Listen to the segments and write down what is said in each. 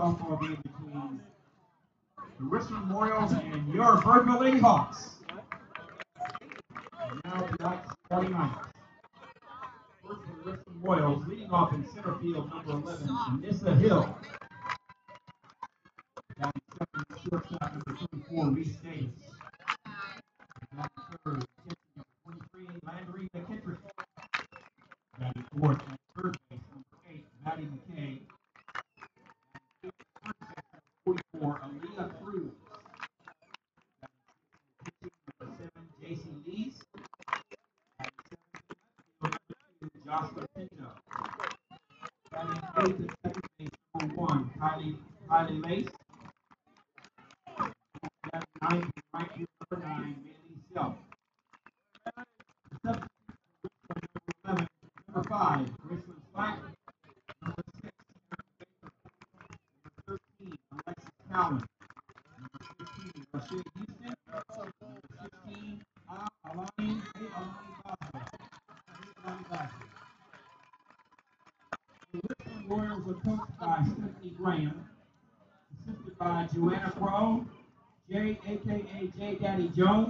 softball game between the Richland Royals and your Birdville Lady Hawks. And now tonight, starting out. First the Richland Royals, leading off in center field, number 11, Anissa Hill. Down second, shortstop number 24, Reese Davis. Forty-three, Landry McKittrick. Ninety-four, información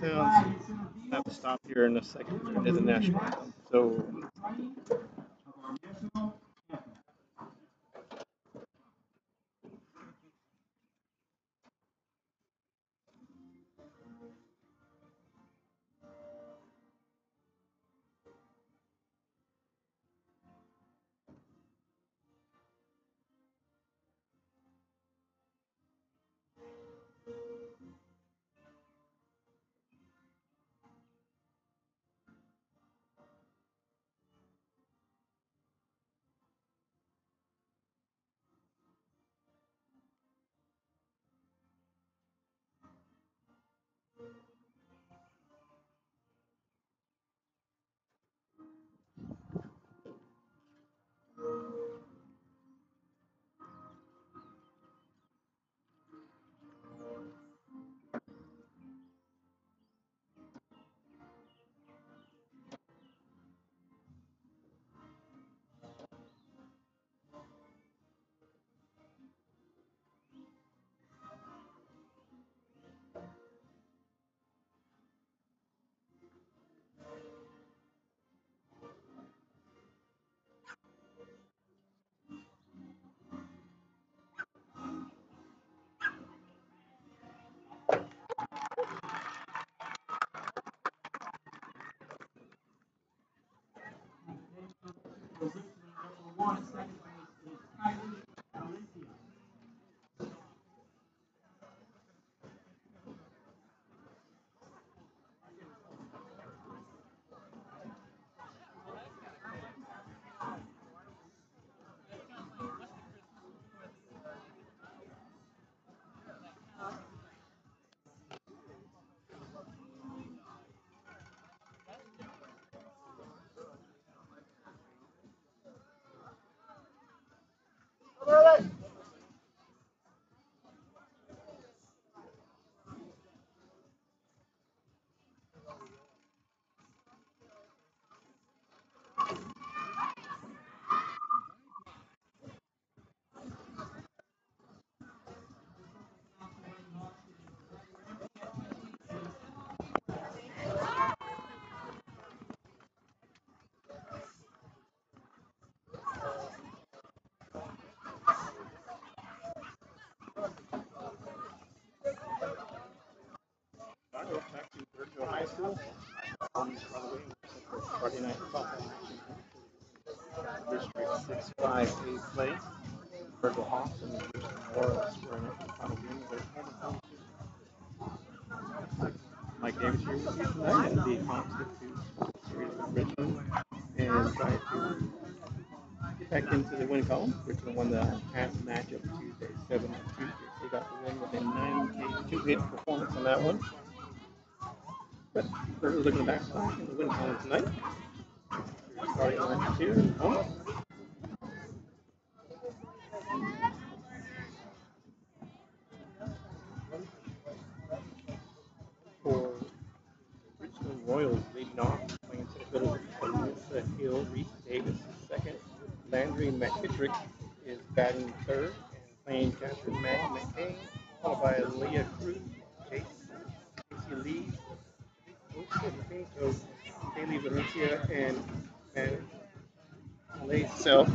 details. I have to stop here in a second. It is a national anthem. So Positioning number one, second High School. Um, the we're Friday night softball. District 6 5A play. Birdville Hawks and Houston Royals squaring up in the final game of their home and. Mike Davis here with you tonight as the Hawks get to series with Richland and try to get back into the win column. Richland won the past matchup Tuesday, 7 2. They got the win with a 9 2 hit performance on that one. But we're looking back in the win column tonight. Starting lineup here. Home. For Richland Royals leading off, playing center field Alyssa Hill, Reese Davis is second. Landry McKittrick is batting third, and playing catcher Matt McCain, followed by Leah Cruz, Chase, Casey Pinto, Haley Valencia, and Man Malay Self.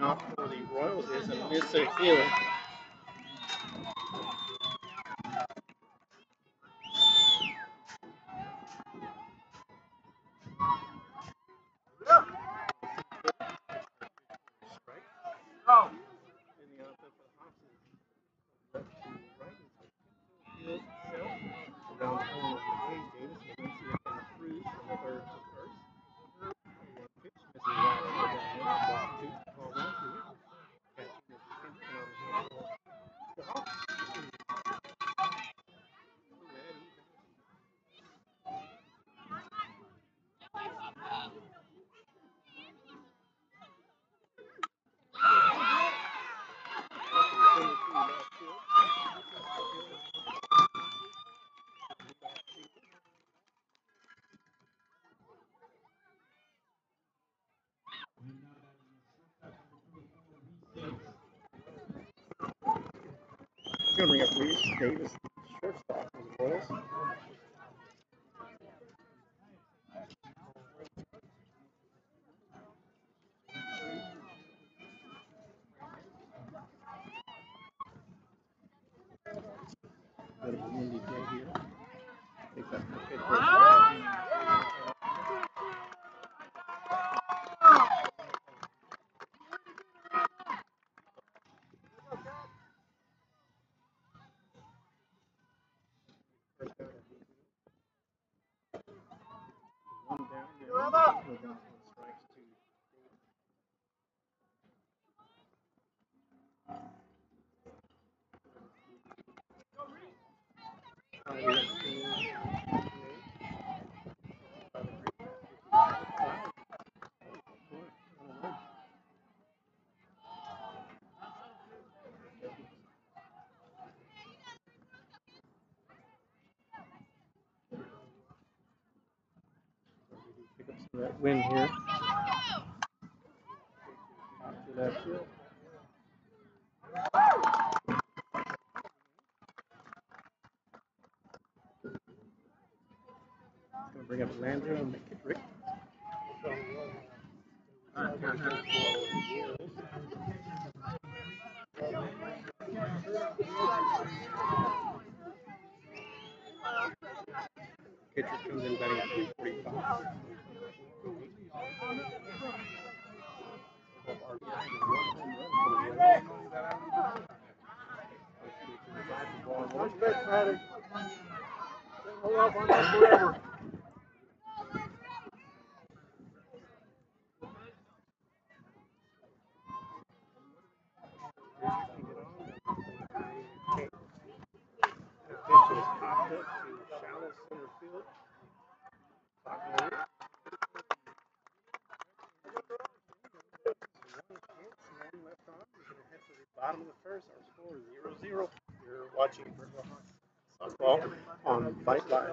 Off for the Royals is Alyssa Hill. Going to bring up Reese Davis, shortstop for the Royals. Bit of a windy day here. Think that's okay for us. First down. One down there. No balls, no strikes to Davis. Uh, we have to- Pick up some of that wind here. Left field. Gonna bring up Landry and McKittrick. Kittrick comes in batting at 345. Respect, Patty. Hold up on that forever. Pitch is popped up to shallow center field. Clock on it. One hit, one left on. We're gonna head to the bottom of the first. Our 0-0. You're watching softball on VYPE Live.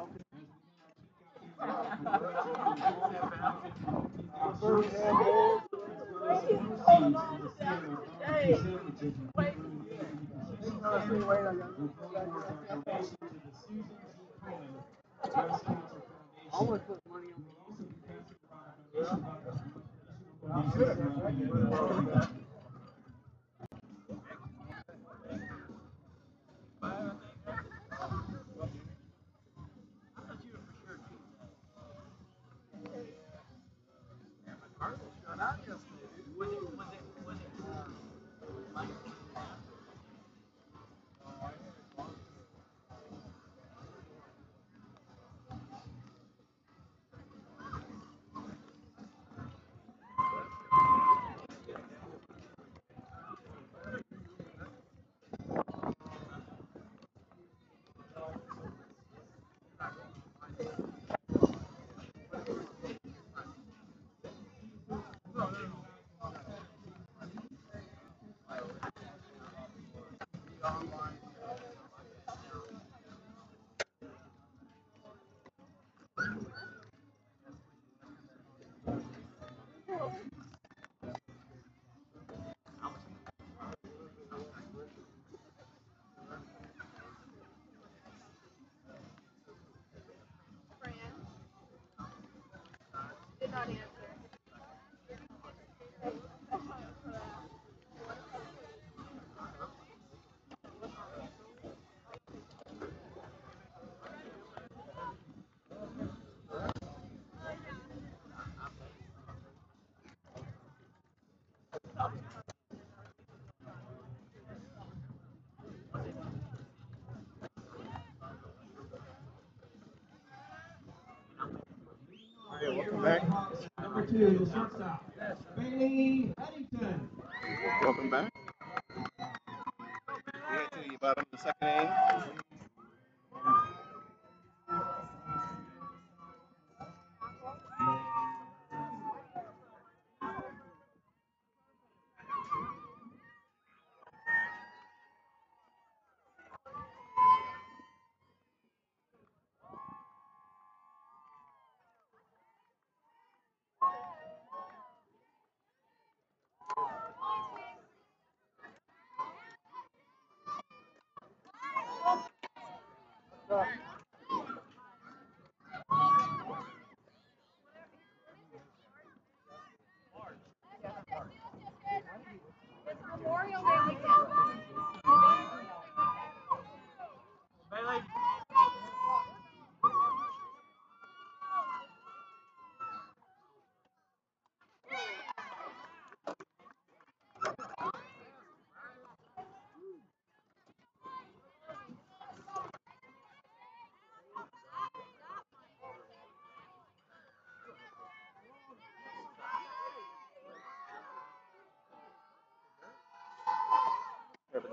Two, the shortstop, Bailey Huntington. Welcome back. We'll to you about in the second inning.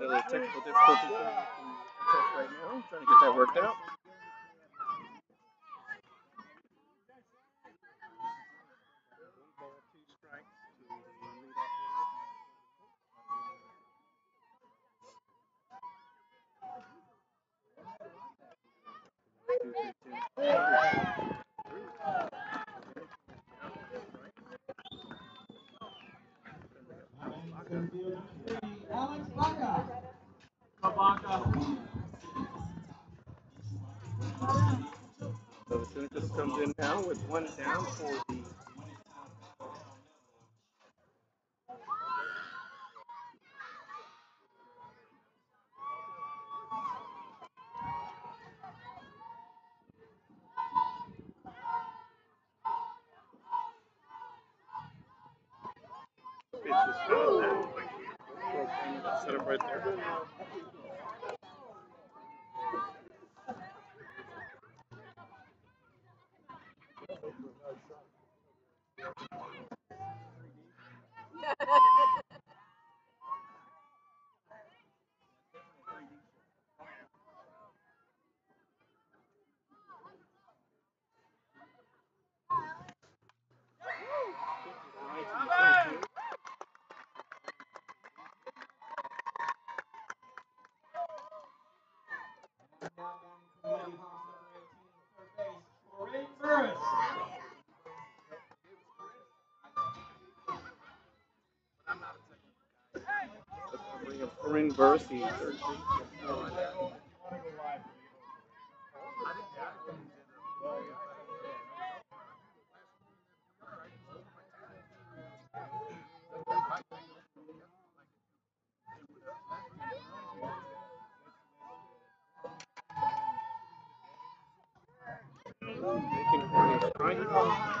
A technical test right now. Trying to get that worked out. Comes in now with one down for spring verses. Making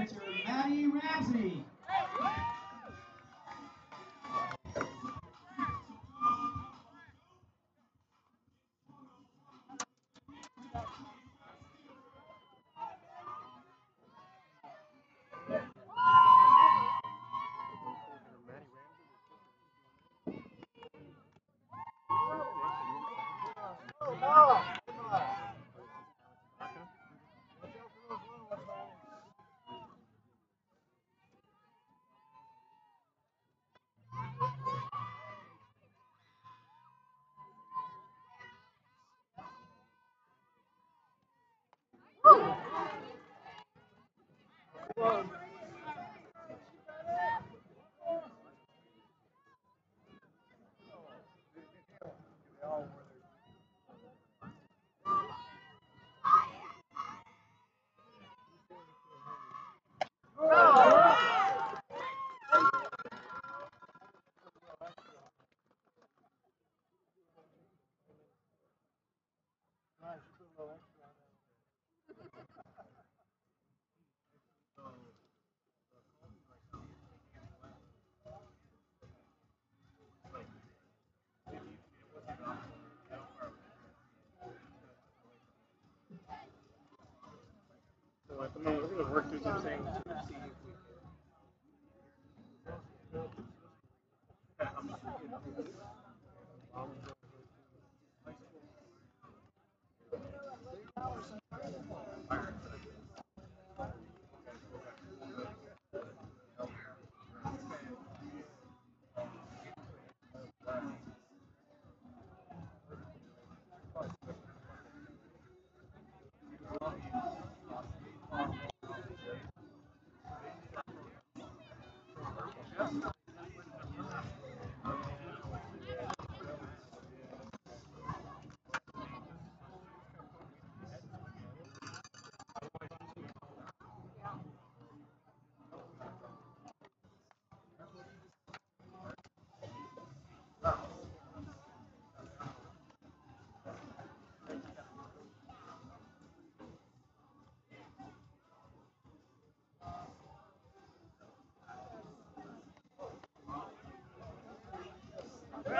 pitcher, Maddie Ramsey. So gonna work through some things to see if we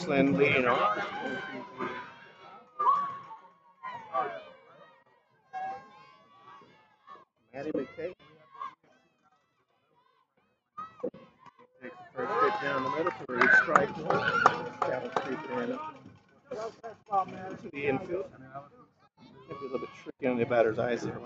Richland leading off. Maddie McKay takes the first pitch down the middle for a strike one. Cattle Street and to the infield. Might be a little bit tricky on the batter's eyes here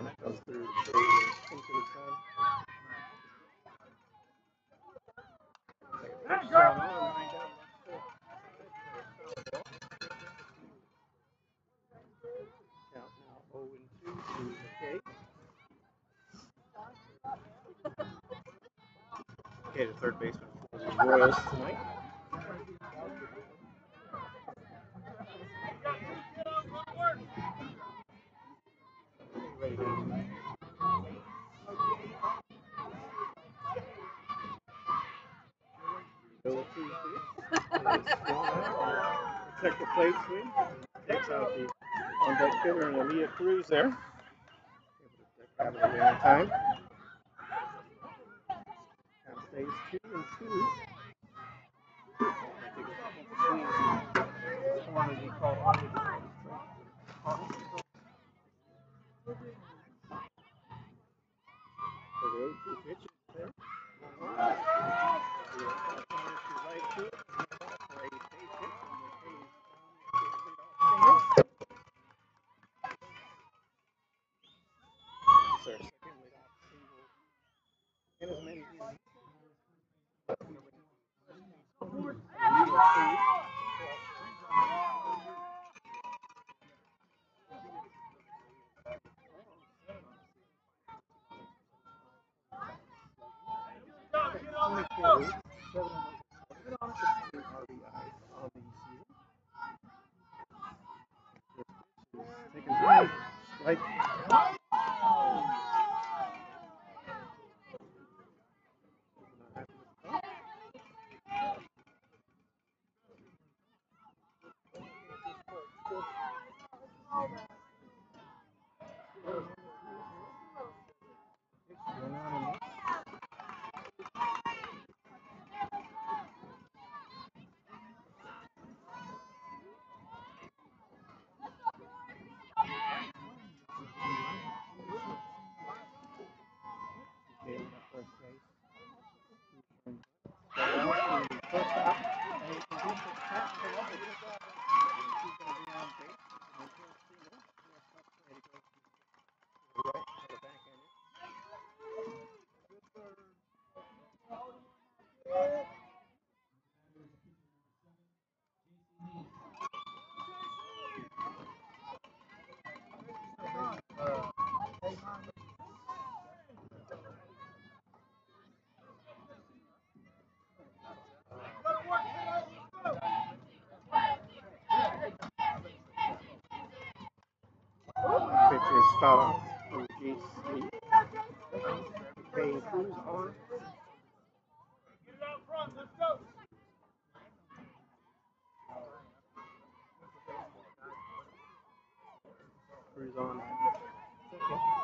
there. Able to in time. is Stella from G Street. Paying crews on. Get it out front, let's go! Crews on. Okay.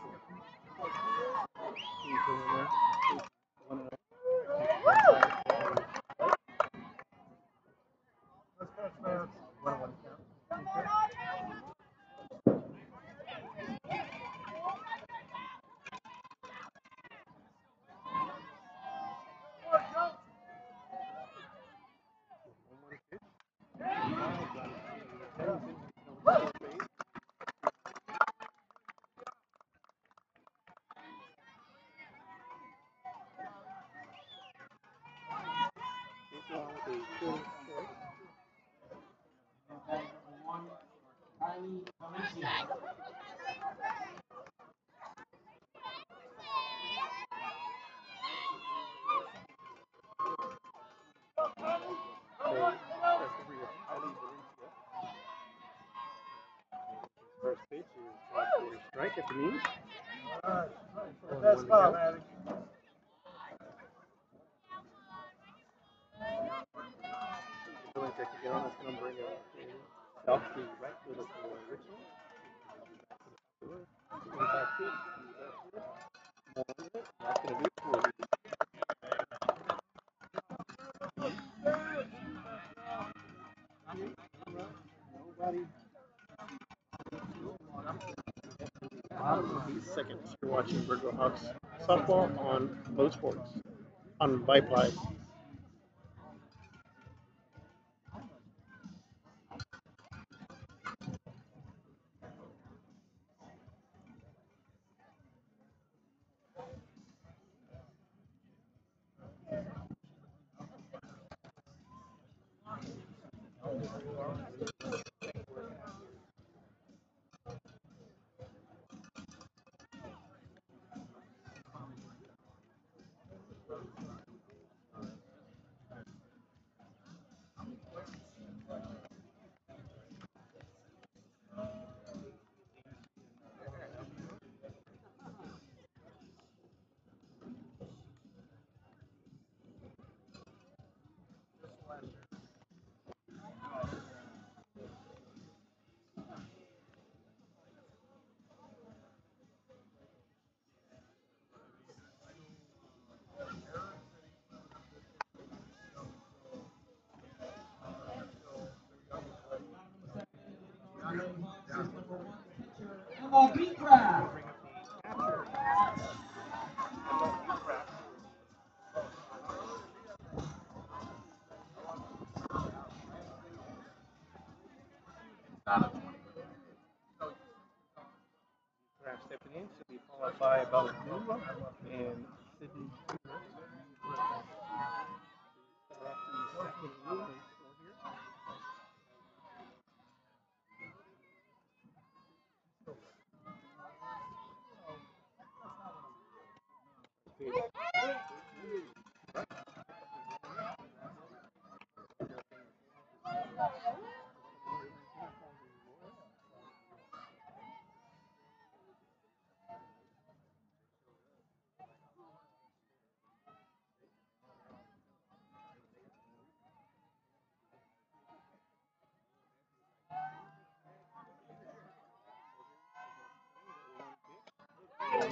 right? it the meeting? That's fine, man. seconds. You're watching Birdville Hawks softball on Boat Sports on VYPE Beecraft. Grab stepping in, should be followed by Bella and Sydney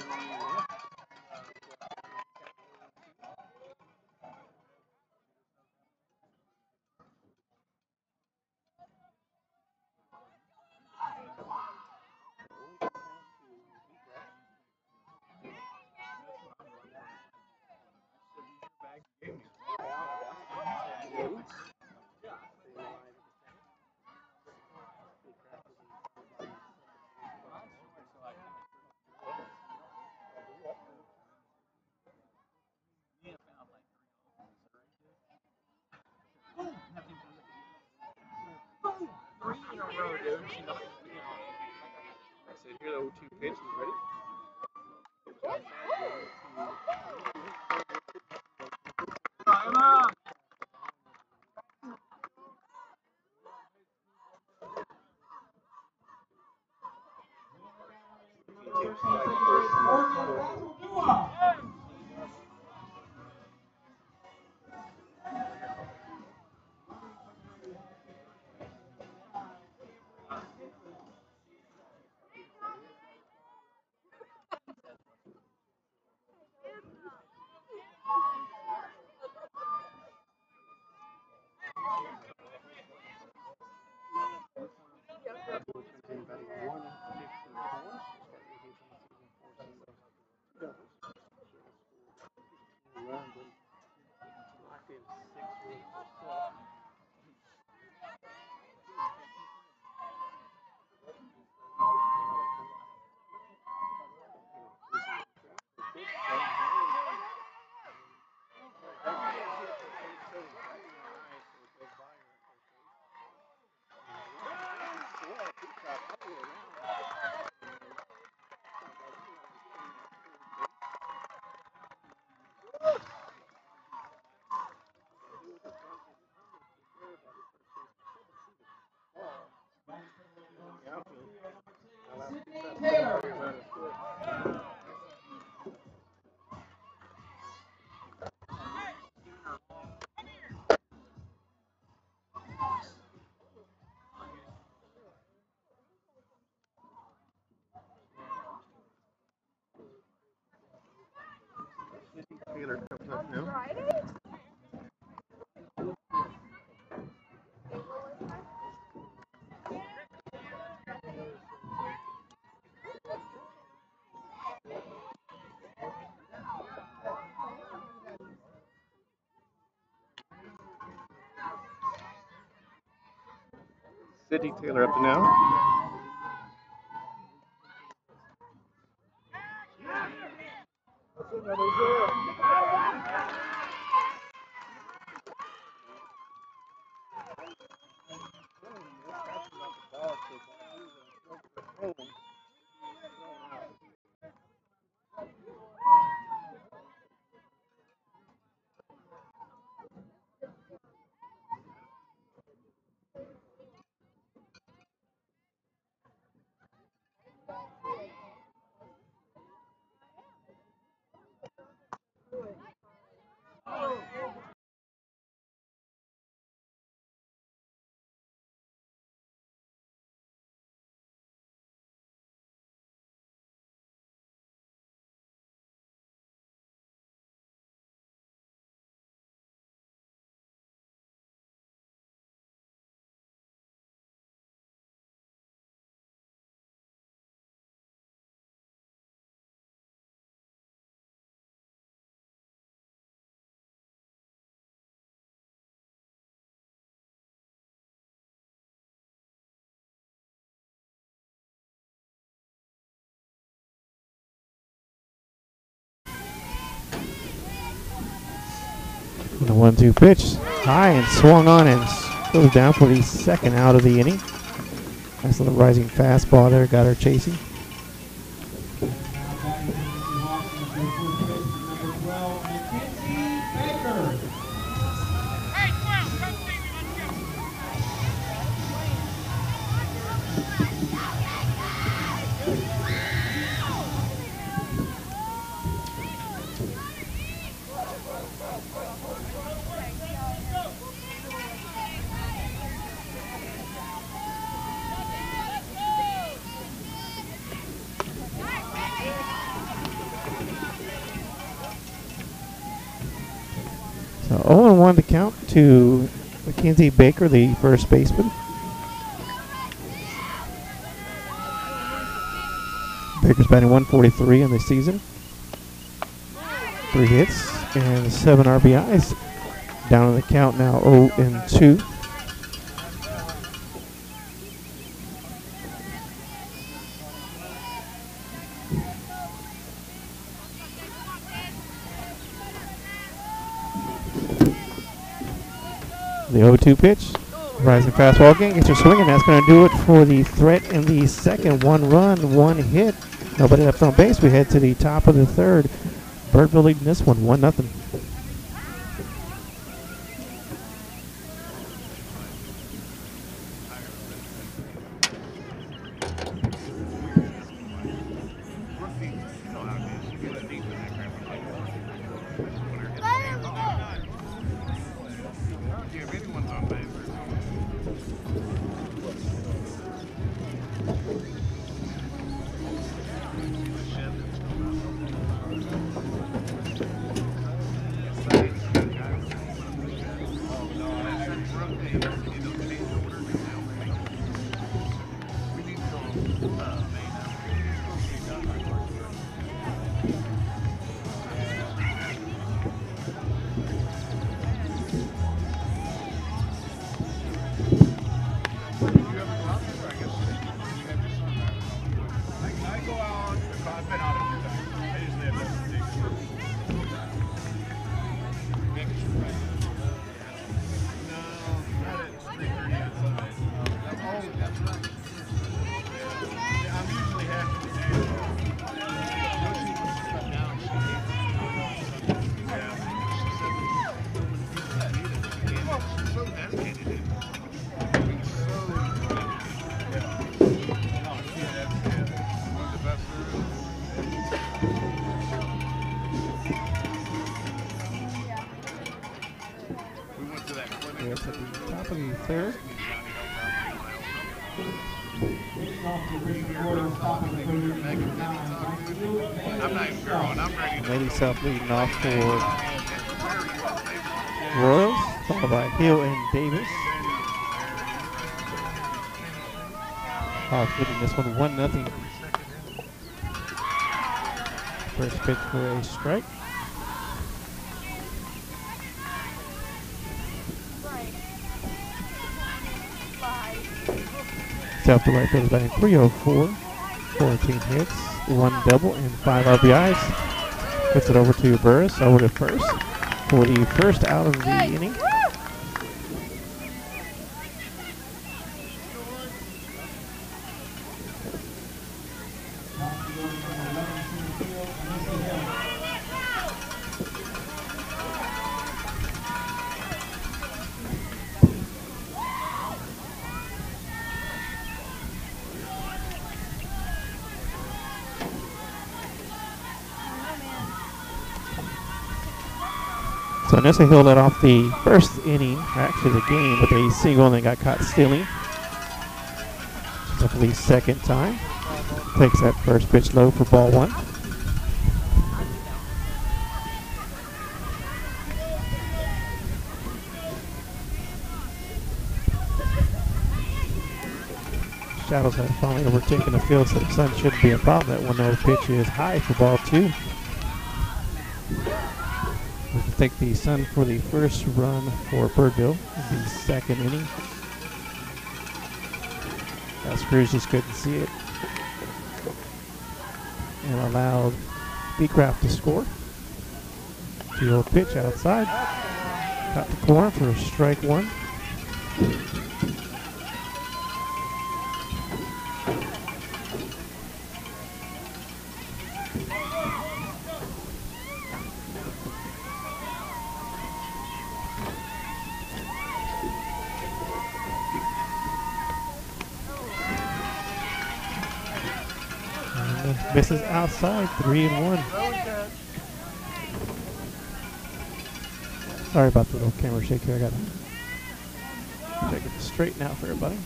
Yeah. In a dude. I said, here the 0-2 pitch. You ready? Up now. Sydney Taylor up to now. One two pitch. High and swung on and goes down for the second out of the inning. Nice little rising fastball there, got her chasing. Mackenzie Baker, the first baseman. Baker's batting 143 in the season. Three hits and seven RBIs. Down on the count now 0 and 2. The 0-2 pitch. Rising fastball again. Gets her swinging. That's going to do it for the threat in the second. One run, one hit. Nobody left on base. We head to the top of the third. Birdville leading this one, 1 nothing. Lady South leading off for Royals, followed by Hill and Davis. Hawks leading this one 1 nothing. First pitch for a strike. South to right field batting 304. 14 hits, one double, and five RBIs. Puts it over to Burris, over to first. For the first out of the inning. So Nessa Hill led off the first inning, actually the game, with a single and then got caught stealing. The second time. Takes that first pitch low for ball one. Shadows have finally overtaken the field, so the sun shouldn't be a problem. That 1 0 pitch is high for ball two. Thank the Sun for the first run for Birdville in the second inning. As Cruz just couldn't see it. And allowed Beecraft to score. The old pitch outside. Got the corner for a strike one. Uh, outside, three and one. Sorry about the little camera shake here. I gotta take it straighten out for everybody.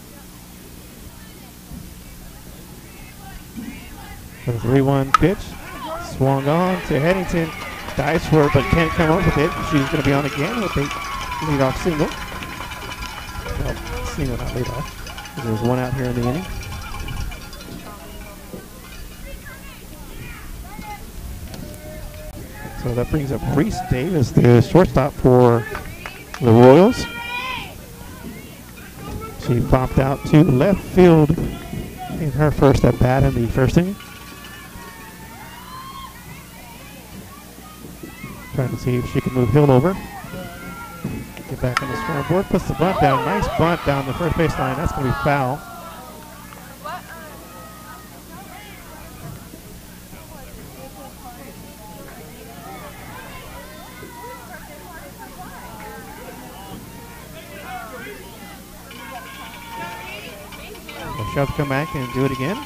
For the 3 1 pitch. Swung on to Headington. Dives for it, but can't come up with it. She's going to be on again with a leadoff single. Well, single, not leadoff. There's one out here in the inning. So that brings up Reese Davis, the shortstop for the Royals. She popped out to left field in her first at bat in the first inning. Trying to see if she can move Hill over. Get back on the scoreboard. Puts the bunt down. Nice bunt down the first baseline. That's going to be foul. Have to come back and do it again.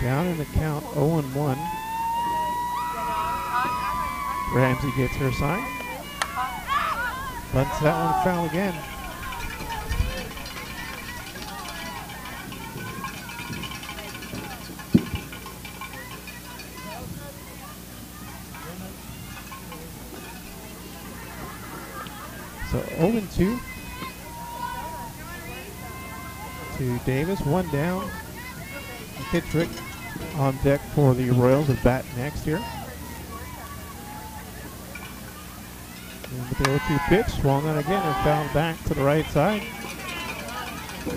Down in the count, 0 and 1. Ramsey gets her sign. Bunts that one foul again. 0 and 2 to Davis, one down. Kittrick on deck for the Royals with bat next here. And the 0 2 pitch swung on again and fouled back to the right side. To.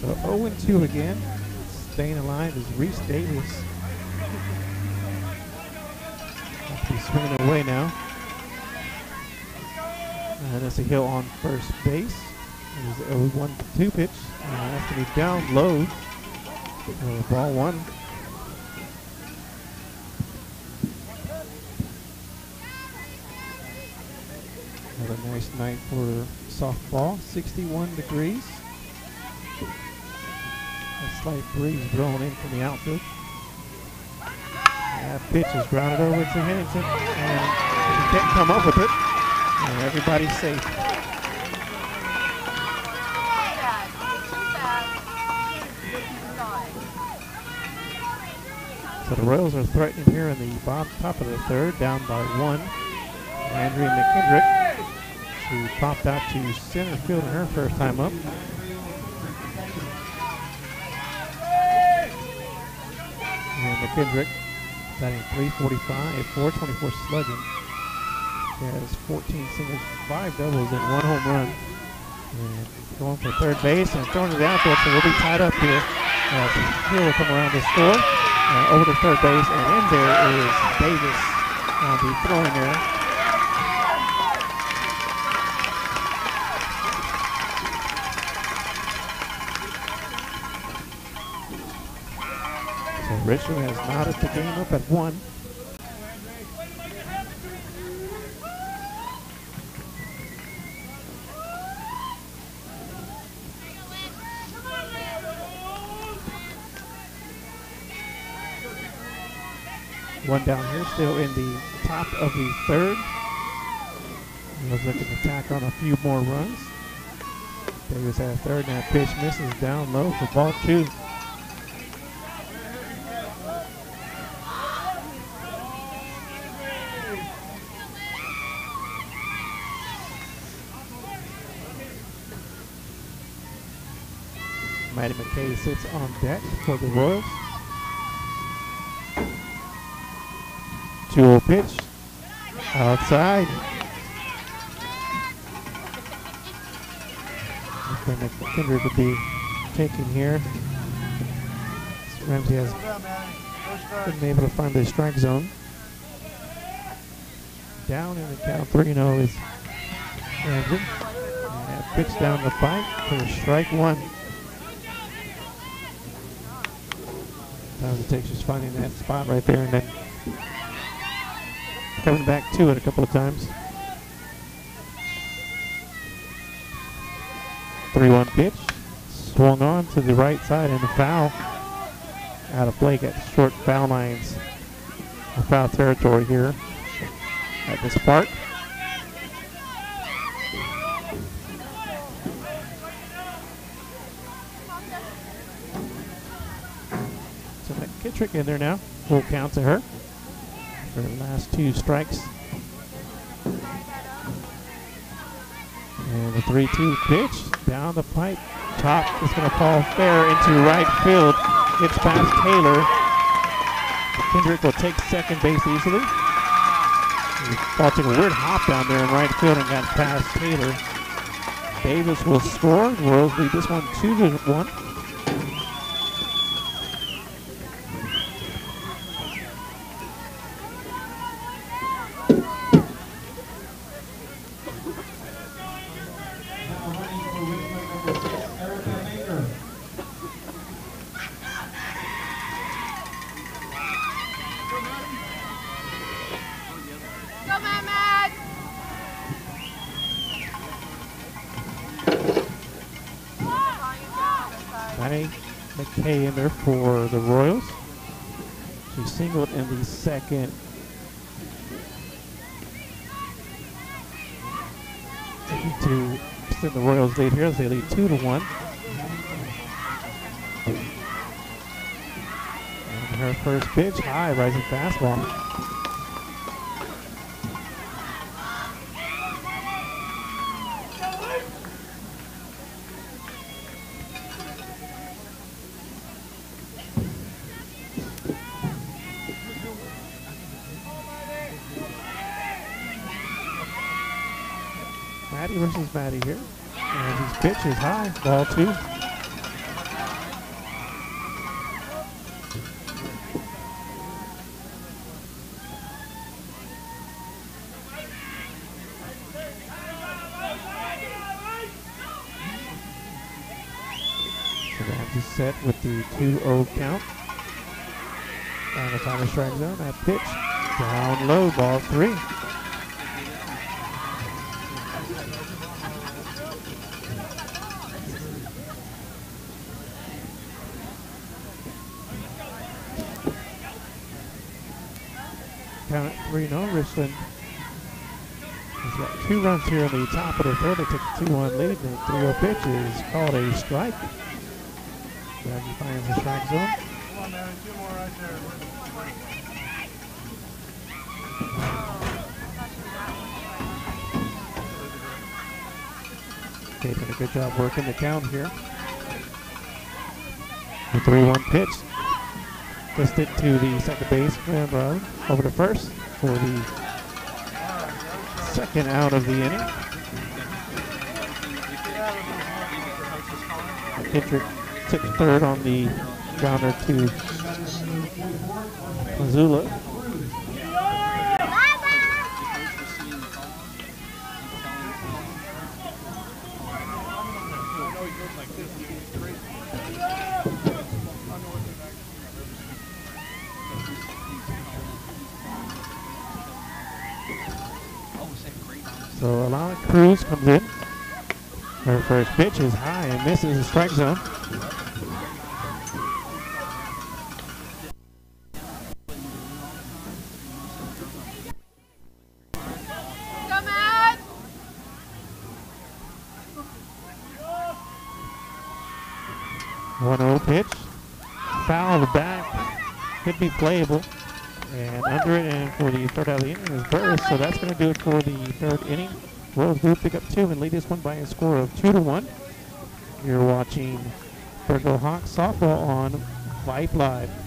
So 0 and 2 again. Staying alive is Reese Davis. Be swinging away now. And that's a hill on first base. There's a 1 2 pitch. Uh, that's going to be down low. Uh, ball one. Another nice night for softball. 61 degrees. Slight breeze blowing in from the outfield. That pitch is grounded over to Henningsen, and he can't come up with it. And everybody's safe. So the Royals are threatening here in the bottom, top of the third, down by one. Andrea McKendrick, who popped out to center field in her first time up. And McKendrick batting 345, a 424 slugging. She has 14 singles, 5 doubles, and 1 home run. And going for third base and throwing it out there, so we'll be tied up here. As Hill will come around the score. Uh, over to third base, and in there is Davis on the throwing area. Richland has knotted the game up at one. One down here, still in the top of the third. Let's look at the tack on a few more runs. Davis at third, and that pitch misses down low for ball two. Maddie McKay sits on deck for the Royals. Dual pitch. Outside. Okay, McKinder would be taking here. Ramsey has been able to find the strike zone. Down in the count 3-0 is Ramsey. And pitch down the fight for strike one. Sometimes it takes just finding that spot right there and then coming back to it a couple of times. 3 1 pitch. Swung on to the right side and a foul. Out of play, at short foul lines. Foul territory here at this park. McKittrick in there now. Full count to her. The last two strikes. And the 3 2 pitch down the pipe. Top is going to fall fair into right field. It's past Taylor. Kendrick will take second base easily. Ball a weird hop down there in right field and got past Taylor. Davis will score. Royals lead this one 2 to 1. Lead here as they lead two to one. And her first pitch, high, rising fastball. Is high, ball two. Set with the 2-0 count. Down the final strike zone. That pitch down low, ball three. Count at 3 0. Richland has got two runs here in the top of the third. They took a 2 1 lead. And 3 0 pitch is called a strike. Ramsey finds the strike zone. Come on. Two more right there. Did a good job working the count here. The 3 1 pitch. Just it to the second baseman, Brown, over to first for the second out of the inning. Kendrick took third on the grounder to Missoula. Cruz comes in. Her first pitch is high and misses the strike zone. One zero pitch. Foul the back. Could be playable. And under it, and for the third out of the inning is Burris. So that's going to do it for the third inning. Royals do pick up two and lead this one by a score of two to one. You're watching Virgo Hawk softball on VYPE Live.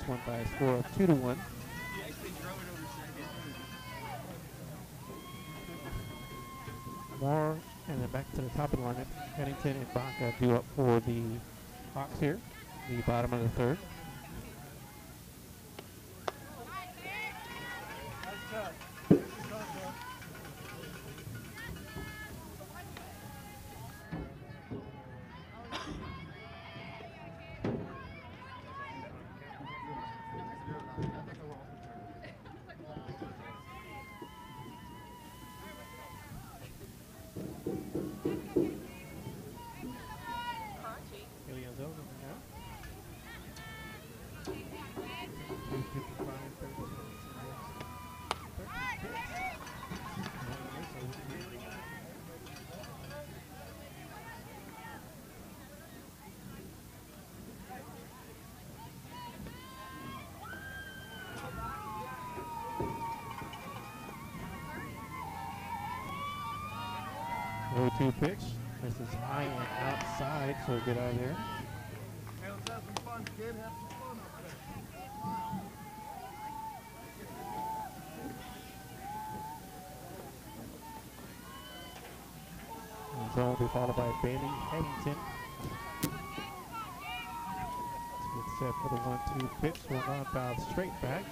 Us one by a score of two to one. Moore and then back to the top of the lineup. Pennington and Baca do up for the Hawks here, the bottom of the third. 0-2 pitch. This is high and outside, so get out of there. Let's have some fun, kid. Have some fun up there. And so will be followed by Bailey Headington. To get set for the one-two pitch. Swung on, foul straight back.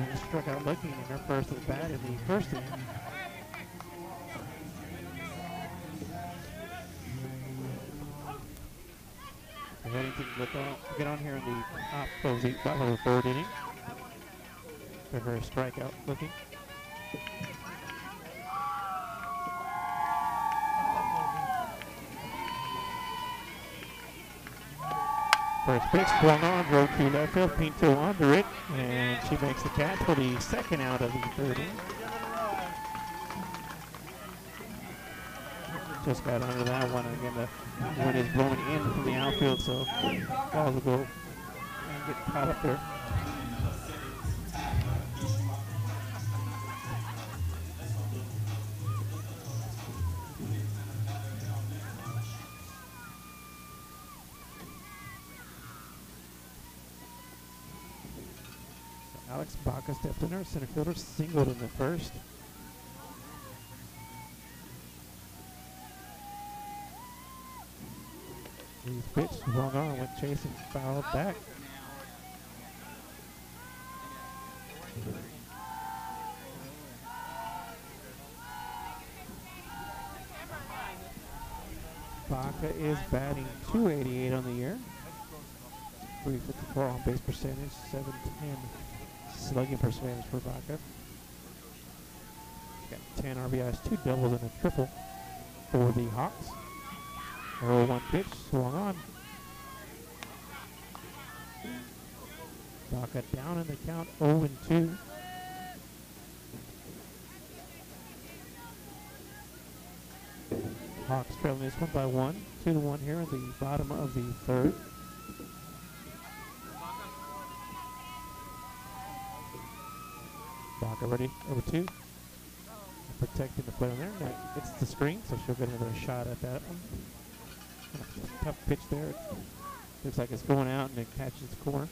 Headington struck out looking in her first at bat in the first inning. Headington look on, get on here in the top of the third inning. For her strikeout looking. First pitch swung on, drove to left field, Pinto under it, and she makes the catch for the second out of the third inning. Just got under that one. Again, the wind is blowing in from the outfield, so balls will go and get caught up there. Center fielder, singled in the first. These pitch swung on, went chasing, fouled back. Baca is batting 288 on the year. 354 on base percentage, 710 slugging percentage for Baca. Got 10 RBIs, two doubles, and a triple for the Hawks. 0-1 pitch, swung on. Baca down in the count, 0-2. Hawks trailing this one by one, two to one here in the bottom of the third. Baca ready, over two. Protecting the play on there. Now it's the screen, so she'll get another shot at that one. Tough pitch there. Looks like it's going out and it catches the corner.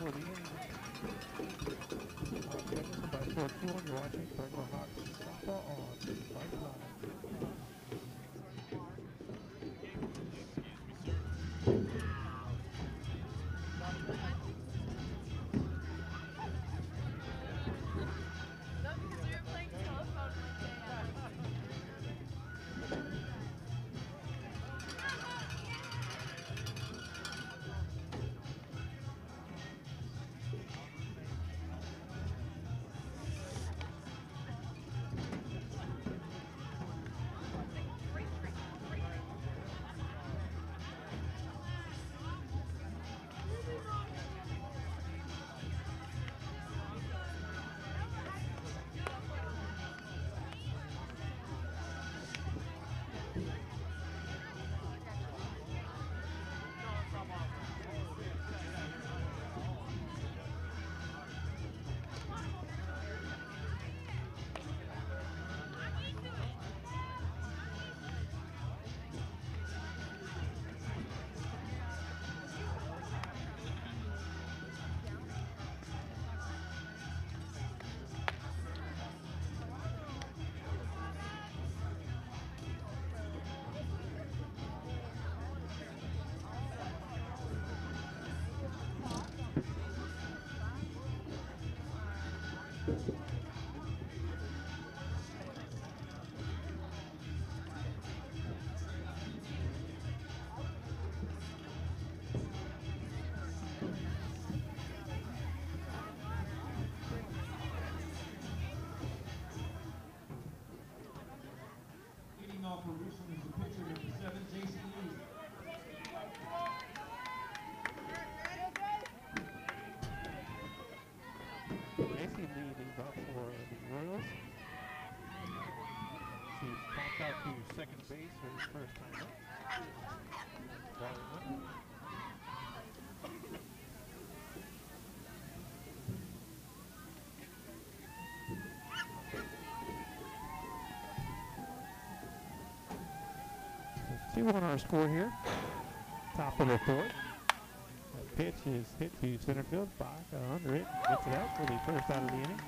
That's going Popped out to second base for the first time up. Driving up. So 2 on our score here. Top of the fourth. That pitch is hit to center field. Bach uh, under it. Gets it out for the first out of the inning.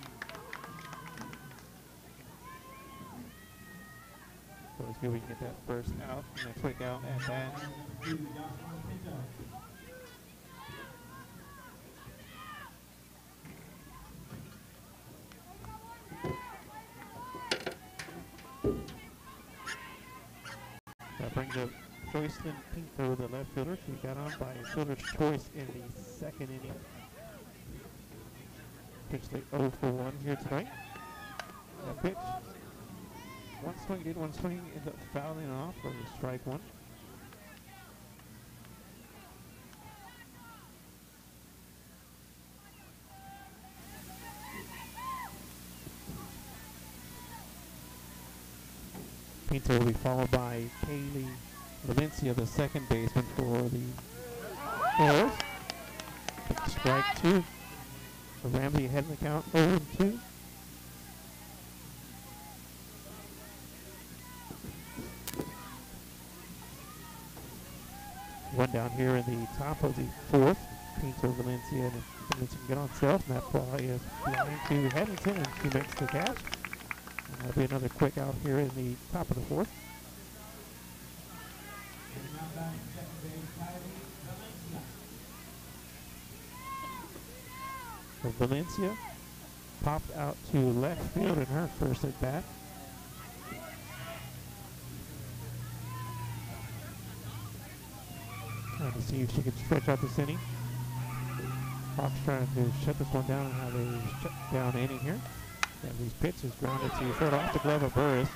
If we get that first out and a quick out at that. That brings up Joycelyn Pinto, the left fielder. She got on by a fielder's choice in the second inning. Officially 0 for 1 here tonight. That pitch. Swing, did one swing, ended up fouling off for the strike one. Pinto will be followed by Kaylee Valencia, the second baseman for the Royals. Strike two. Ramsey ahead in the count, 0 and 2. One down here in the top of the fourth. Pinto Valencia and Valencia can get on self, and that ball is flying to Headington, and she makes the catch. And that'll be another quick out here in the top of the fourth. Valencia popped out to left field in her first at bat. Trying to see if she can stretch out this inning. Hawks trying to shut this one down and have a shut down inning here. And these pitches grounded to third off the glove of Burris.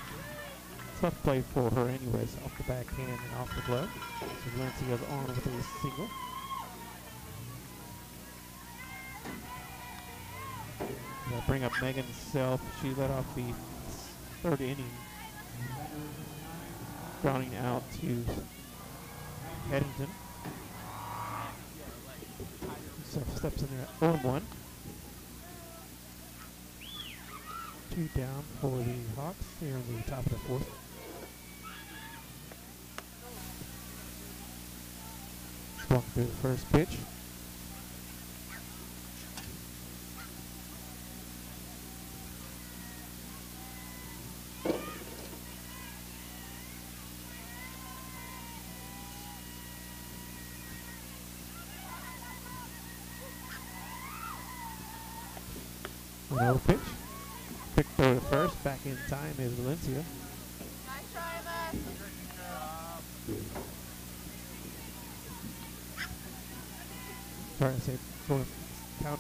Tough play for her anyways, off the backhand and off the glove. So Valencia is on with a single. They'll bring up Megan Self. She led off the third inning, grounding out to Headington. steps in there. Oh, one. Two down for the Hawks here in the top of the fourth. Swung through the first pitch.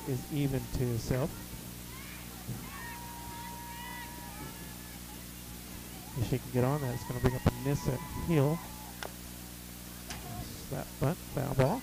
Is even to itself. If she can get on that, it's going to bring up a miss at heel. Slap bunt, foul ball.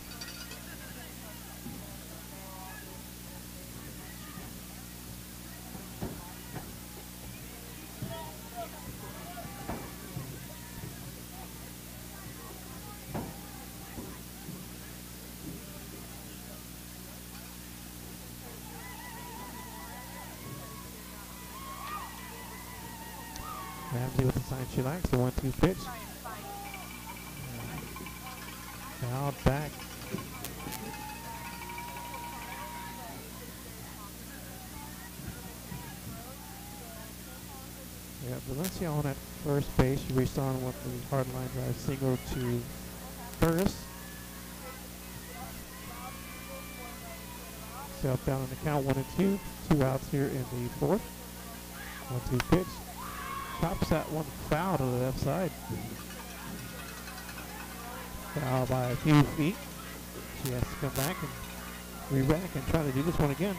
Likes, the one-two pitch. Foul back. Yeah, Valencia on at first base. She reached on with the hard line drive single to Burris. Self down in the count, one and two. Two outs here in the fourth. One-two pitch. Chops that one foul to the left side. Foul by a few feet. She has to come back and re-rack and try to do this one again.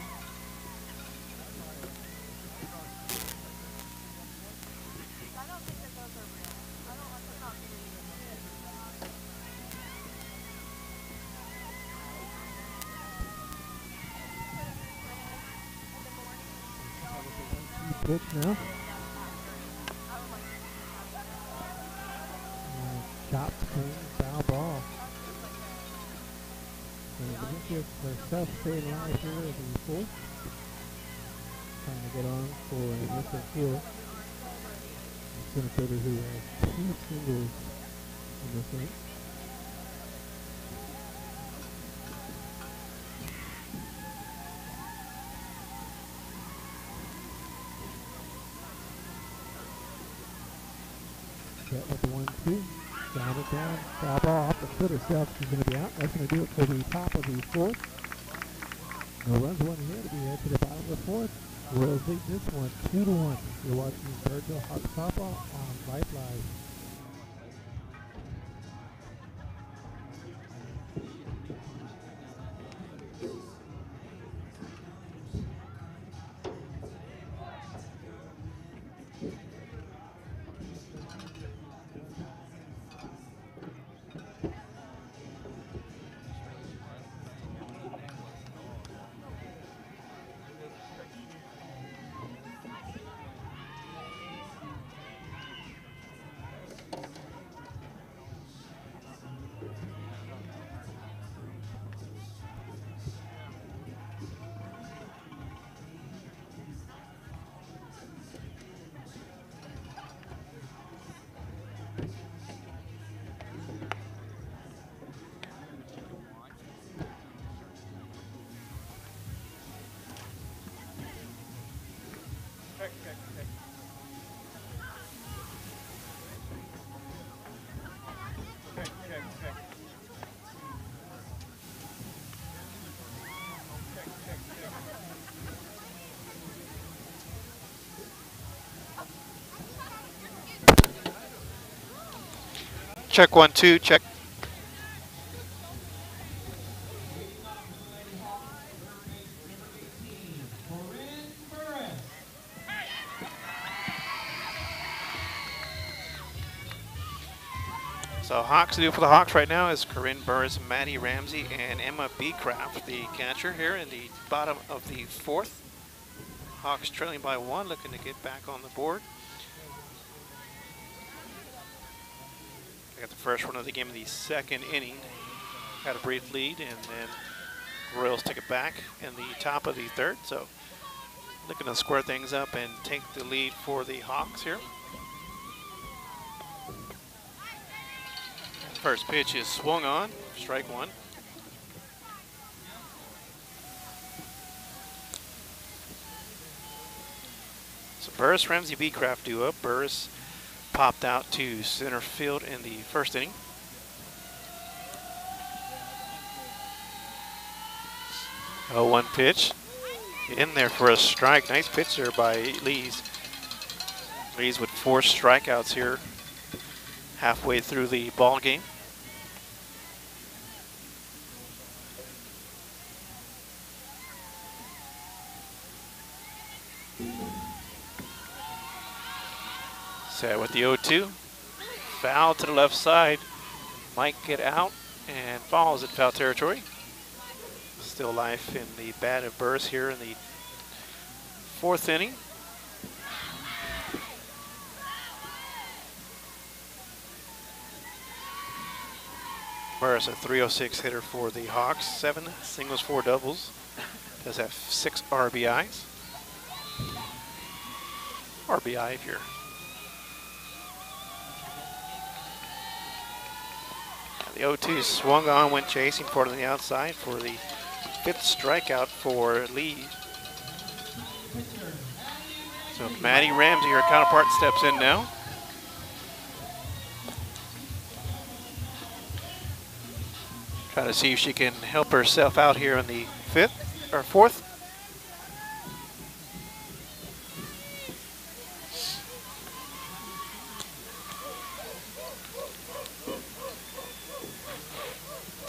A missing kill. Senator who has two singles in this inning. Set with the one two. Down it down. Foul ball off the foot herself. She's going to be out. That's going to do it for the top of the fourth. No runs, one hit. We head to the bottom of the fourth. Royals lead this one two to one. You're watching Birdville Hawks Papa on VYPE Live. Check one, two, check. So Hawks do for the Hawks right now is Corinne Burris, Maddie Ramsey, and Emma Beecraft, the catcher here in the bottom of the fourth. Hawks trailing by one, looking to get back on the board. first run of the game in the second inning. had a brief lead, and then Royals took it back in the top of the third. So looking to square things up and take the lead for the Hawks here. First pitch is swung on, strike one. So Burris Ramsey Beecraft do up. Burris popped out to center field in the first inning. Oh, one pitch. In there for a strike. Nice pitch there by Lees. Lees with four strikeouts here halfway through the ball game. The 0-2. Foul to the left side. Might get out and falls in foul territory. Still life in the bat of Burris here in the fourth inning. Burris, a 306 hitter for the Hawks. Seven singles, four doubles. Does have six RBIs. RBI if you're The 0-2 swung on, went chasing for the outside for the fifth strikeout for Lee. So Maddie Ramsey, her counterpart, steps in now. Try to see if she can help herself out here in the fifth or fourth.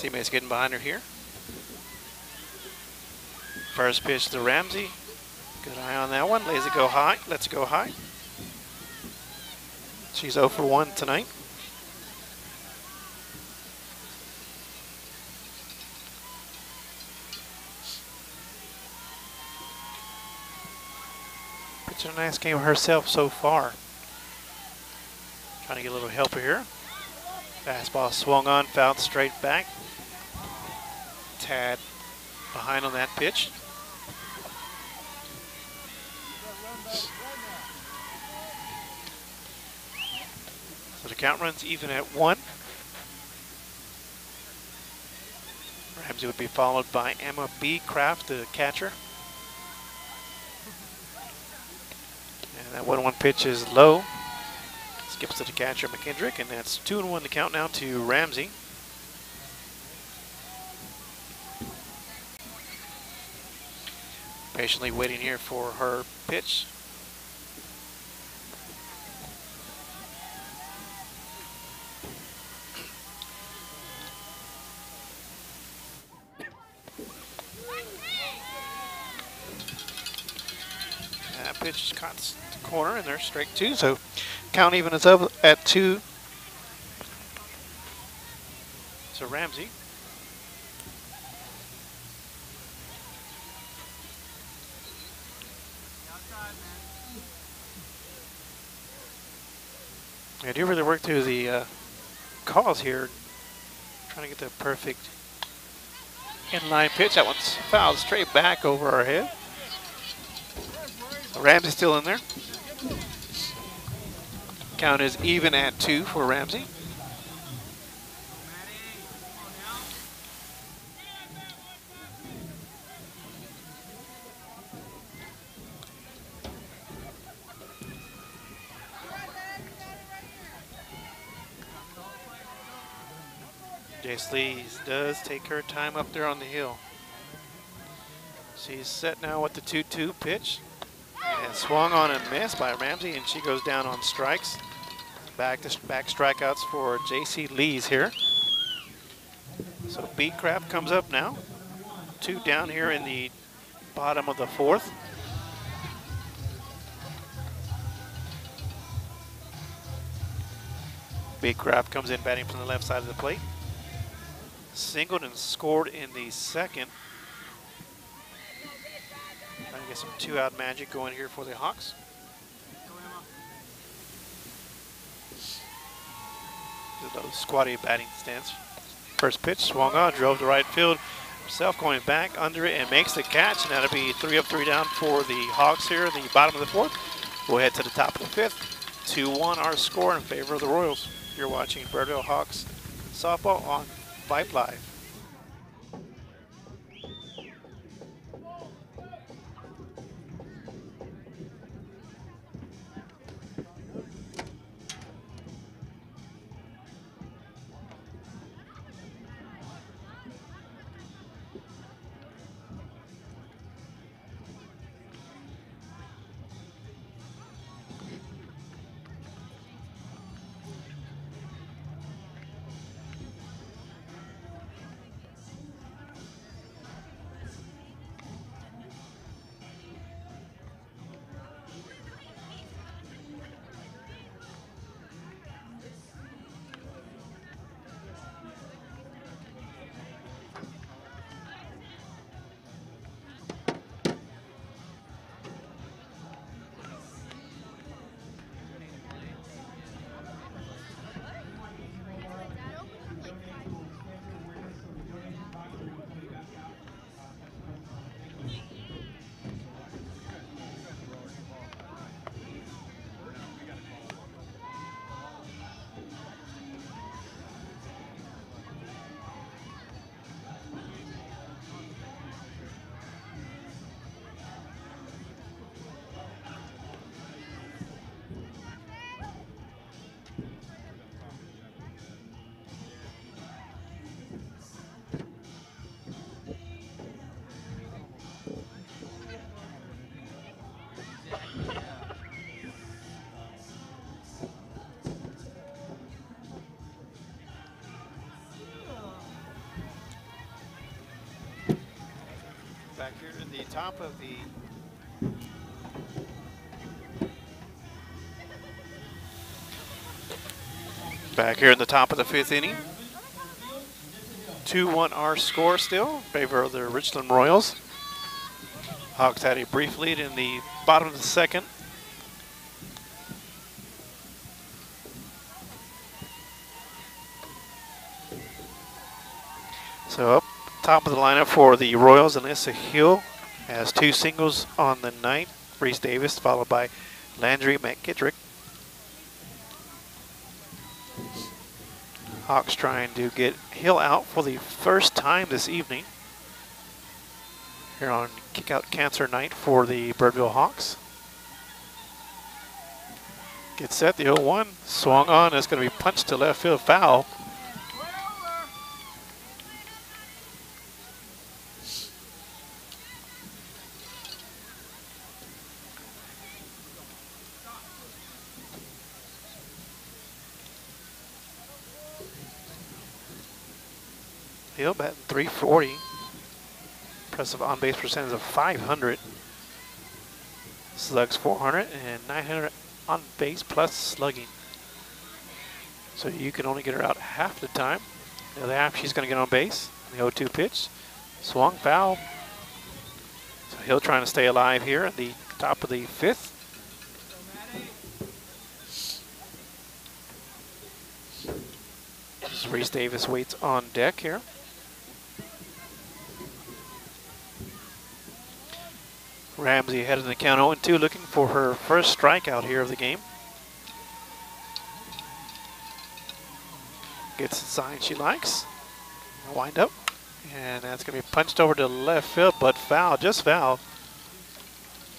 Teammates getting behind her here. First pitch to Ramsey. Good eye on that one. Lays it go high. Let's go high. She's 0 for 1 tonight. Pitching a nice game herself so far. Trying to get a little help here. Fastball swung on, fouled straight back. Tad behind on that pitch. So the count runs even at one. Ramsey would be followed by Emma Beecraft, the catcher. And that 1-1 pitch is low. Skips to the catcher, McKendrick, and that's 2 and 1 to count now to Ramsey. Patiently waiting here for her pitch. That pitch is caught the corner and they're straight two, so count even is up at two. So Ramsey. I do really work through the uh, calls here, trying to get the perfect inline pitch. That one's fouled straight back over our head. Ramsey still in there. Count is even at two for Ramsey. Lee does take her time up there on the hill. She's set now with the 2-2 pitch. And swung on and missed by Ramsey, and she goes down on strikes. Back to back strikeouts for J.C. Lees here. So Beecraft comes up now. Two down here in the bottom of the fourth. Beecraft comes in batting from the left side of the plate. Singled and scored in the second. Trying to get some two-out magic going here for the Hawks. Those squatty batting stance. First pitch swung on, drove to right field. Himself going back under it and makes the catch. And that'll be three up, three down for the Hawks here in the bottom of the fourth. We'll head to the top of the fifth. 2-1 our score in favor of the Royals. You're watching Birdville Hawks softball on VYPE Live. Back here in the top of the back here in the top of the fifth inning. 2-1 our score still in favor of the Richland Royals. Hawks had a brief lead in the bottom of the second. Top of the lineup for the Royals, Alyssa Hill has two singles on the night. Reese Davis followed by Landry McKittrick. Hawks trying to get Hill out for the first time this evening here on Kickout Cancer Night for the Birdville Hawks. Get set, the 0-1 swung on. It's going to be punched to left field foul. Hill batting 340. Impressive on base percentage of 500. Slugs 400 and 900 on base plus slugging. So you can only get her out half the time. The other half she's going to get on base. The 0-2 pitch. Swung foul. So Hill trying to stay alive here at the top of the fifth. Reese Davis waits on deck here. Ramsey ahead in the count 0-2 looking for her first strikeout here of the game. Gets the sign she likes. Wind up. And that's going to be punched over to left field, but foul, just foul.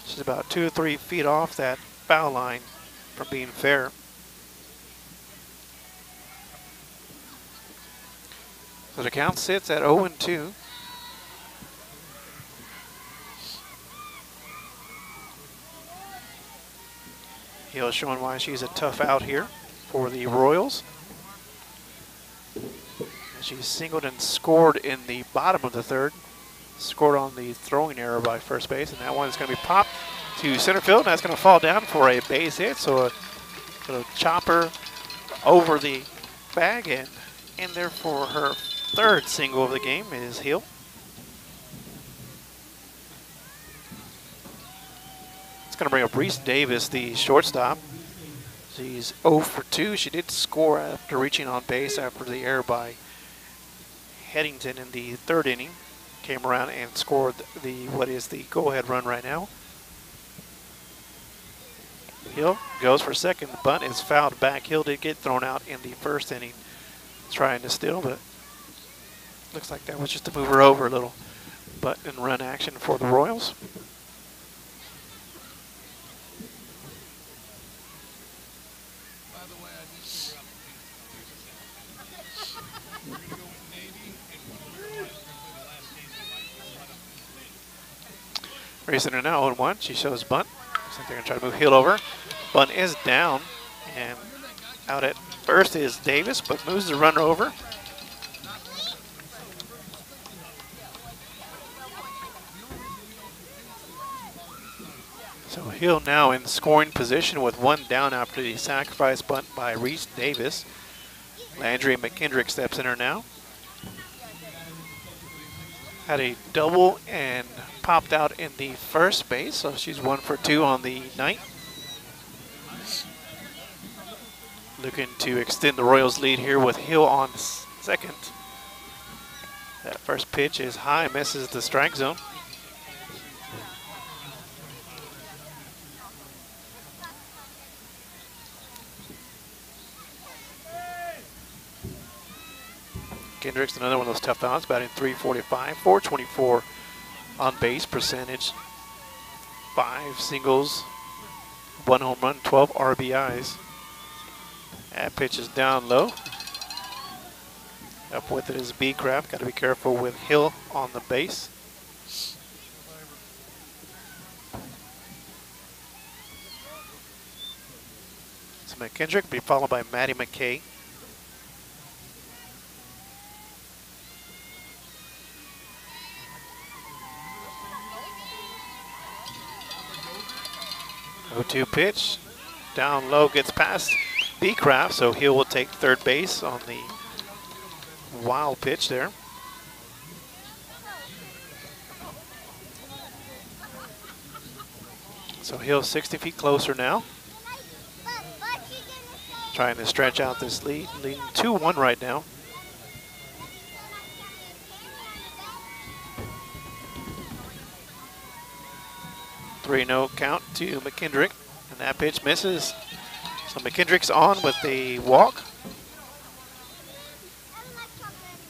She's about two or three feet off that foul line from being fair. So the count sits at oh 0-2. Hill showing why she's a tough out here for the Royals. She singled and scored in the bottom of the third. Scored on the throwing error by first base, and that one is going to be popped to center field, and that's going to fall down for a base hit. So a little chopper over the bag, and in there for her third single of the game is Hill. It's going to bring up Reese Davis, the shortstop. She's 0 for 2. She did score after reaching on base after the error by Headington in the third inning. Came around and scored the what is the go-ahead run right now. Hill goes for second. The bunt is fouled back. Hill did get thrown out in the first inning trying to steal, but looks like that was just to move her over a little. Bunt and run action for the Royals. By the way, I just figured out the We're going Navy and we're going to play the last game Racing her now 0 1. She shows bunt. They're going to try to move Hill over. Bunt is down. And out at first is Davis, but moves the runner over. So Hill now in scoring position with one down after the sacrifice bunt by Reese Davis. Landry McKendrick steps in her now. Had a double and popped out in the first base, so she's one for two on the night. Looking to extend the Royals lead here with Hill on second. That first pitch is high, misses the strike zone. Kendrick's another one of those tough outs, batting 345, 424 on base percentage, five singles, one home run, 12 RBIs. That pitch is down low. Up with it is Beecraft. Got to be careful with Hill on the base. So McKendrick be followed by Maddie McKay. 0-2 pitch. Down low gets past Beecraft, so Hill will take third base on the wild pitch there. So Hill 60 feet closer now. Trying to stretch out this lead, leading 2-1 right now. Three no count to McKendrick, and that pitch misses. So McKendrick's on with the walk.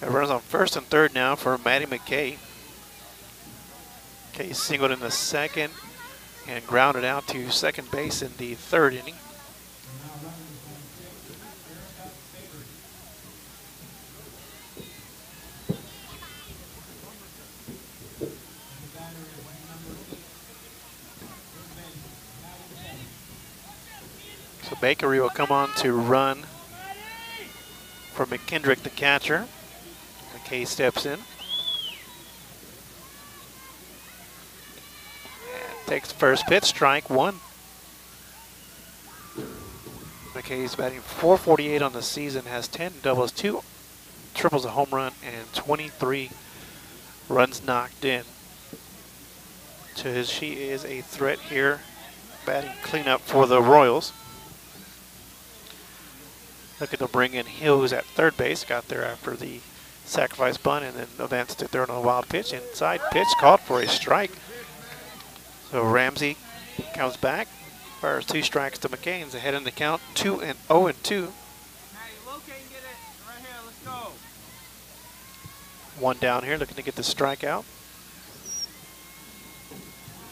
Got runners on first and third now for Maddie McKay. McKay singled in the second and grounded out to second base in the third inning. Bakery will come on to run for McKendrick, the catcher. McKay steps in. And takes first pitch, strike one. McKay's batting 448 on the season, has 10 doubles, two triples, a home run, and 23 runs knocked in. So his, she is a threat here, batting cleanup for the Royals. Looking to bring in Hill, who's at third base. Got there after the sacrifice bunt and then advanced to third on a wild pitch. Inside pitch called for a strike. So Ramsey comes back, fires two strikes to McCain's ahead in the count, 2 and 0 and 2. One down here, looking to get the strikeout.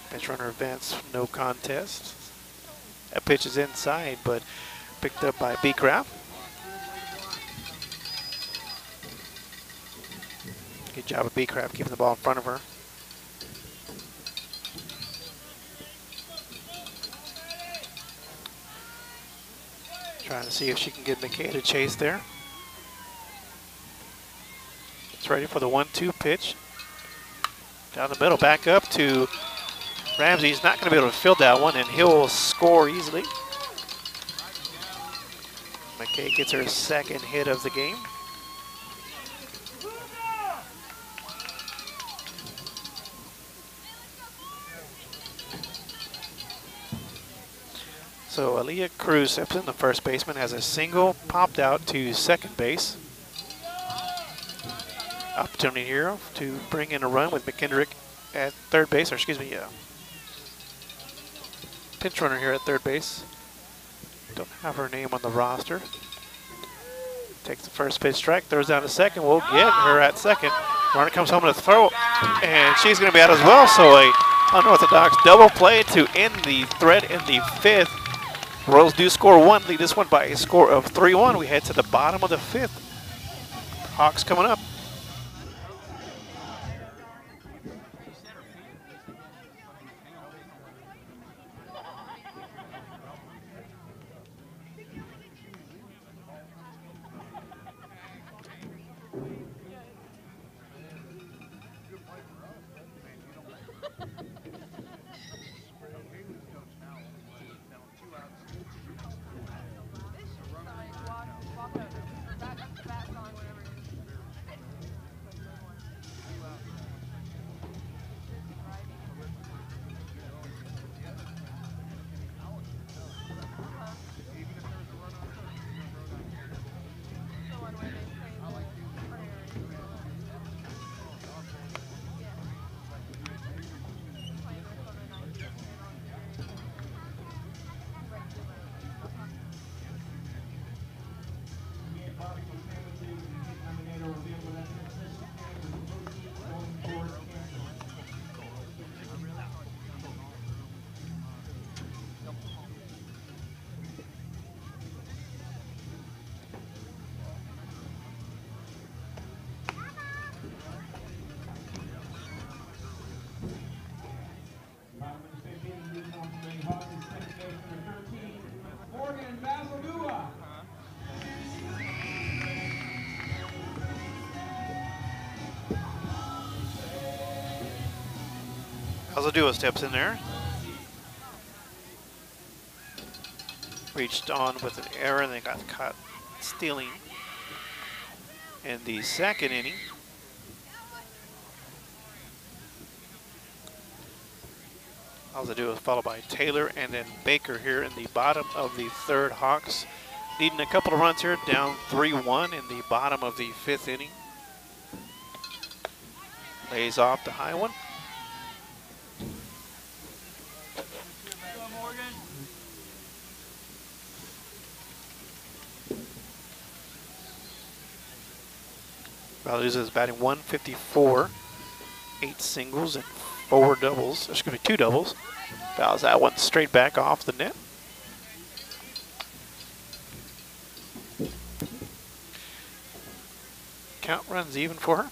Pitch runner advance, no contest. That pitch is inside, but picked up by Beecraft. Good job of Beecraft keeping the ball in front of her. Trying to see if she can get McKay to chase there. It's ready for the one-two pitch. Down the middle, back up to Ramsey. He's not going to be able to field that one, and he'll score easily. McKay gets her second hit of the game. So Aaliyah Cruz steps in, the first baseman, has a single popped out to second base. Opportunity here to bring in a run with McKendrick at third base, or excuse me, yeah. Pinch runner here at third base. Don't have her name on the roster. Takes the first pitch strike, throws down to second. We'll get her at second. Runner comes home a throw, and she's going to be out as well. So a unorthodox double play to end the threat in the fifth. Royals do score one, lead this one by a score of 3-1. We head to the bottom of the fifth. Hawks coming up. Azadua steps in there. reached on with an error and then got caught stealing in the second inning. all do is followed by Taylor and then Baker here in the bottom of the third. Hawks needing a couple of runs here, down 3-1 in the bottom of the fifth inning. Lays off the high one. Values is batting 154, eight singles and four doubles. There's going to be two doubles. Fouls that one straight back off the net. Count runs even for her.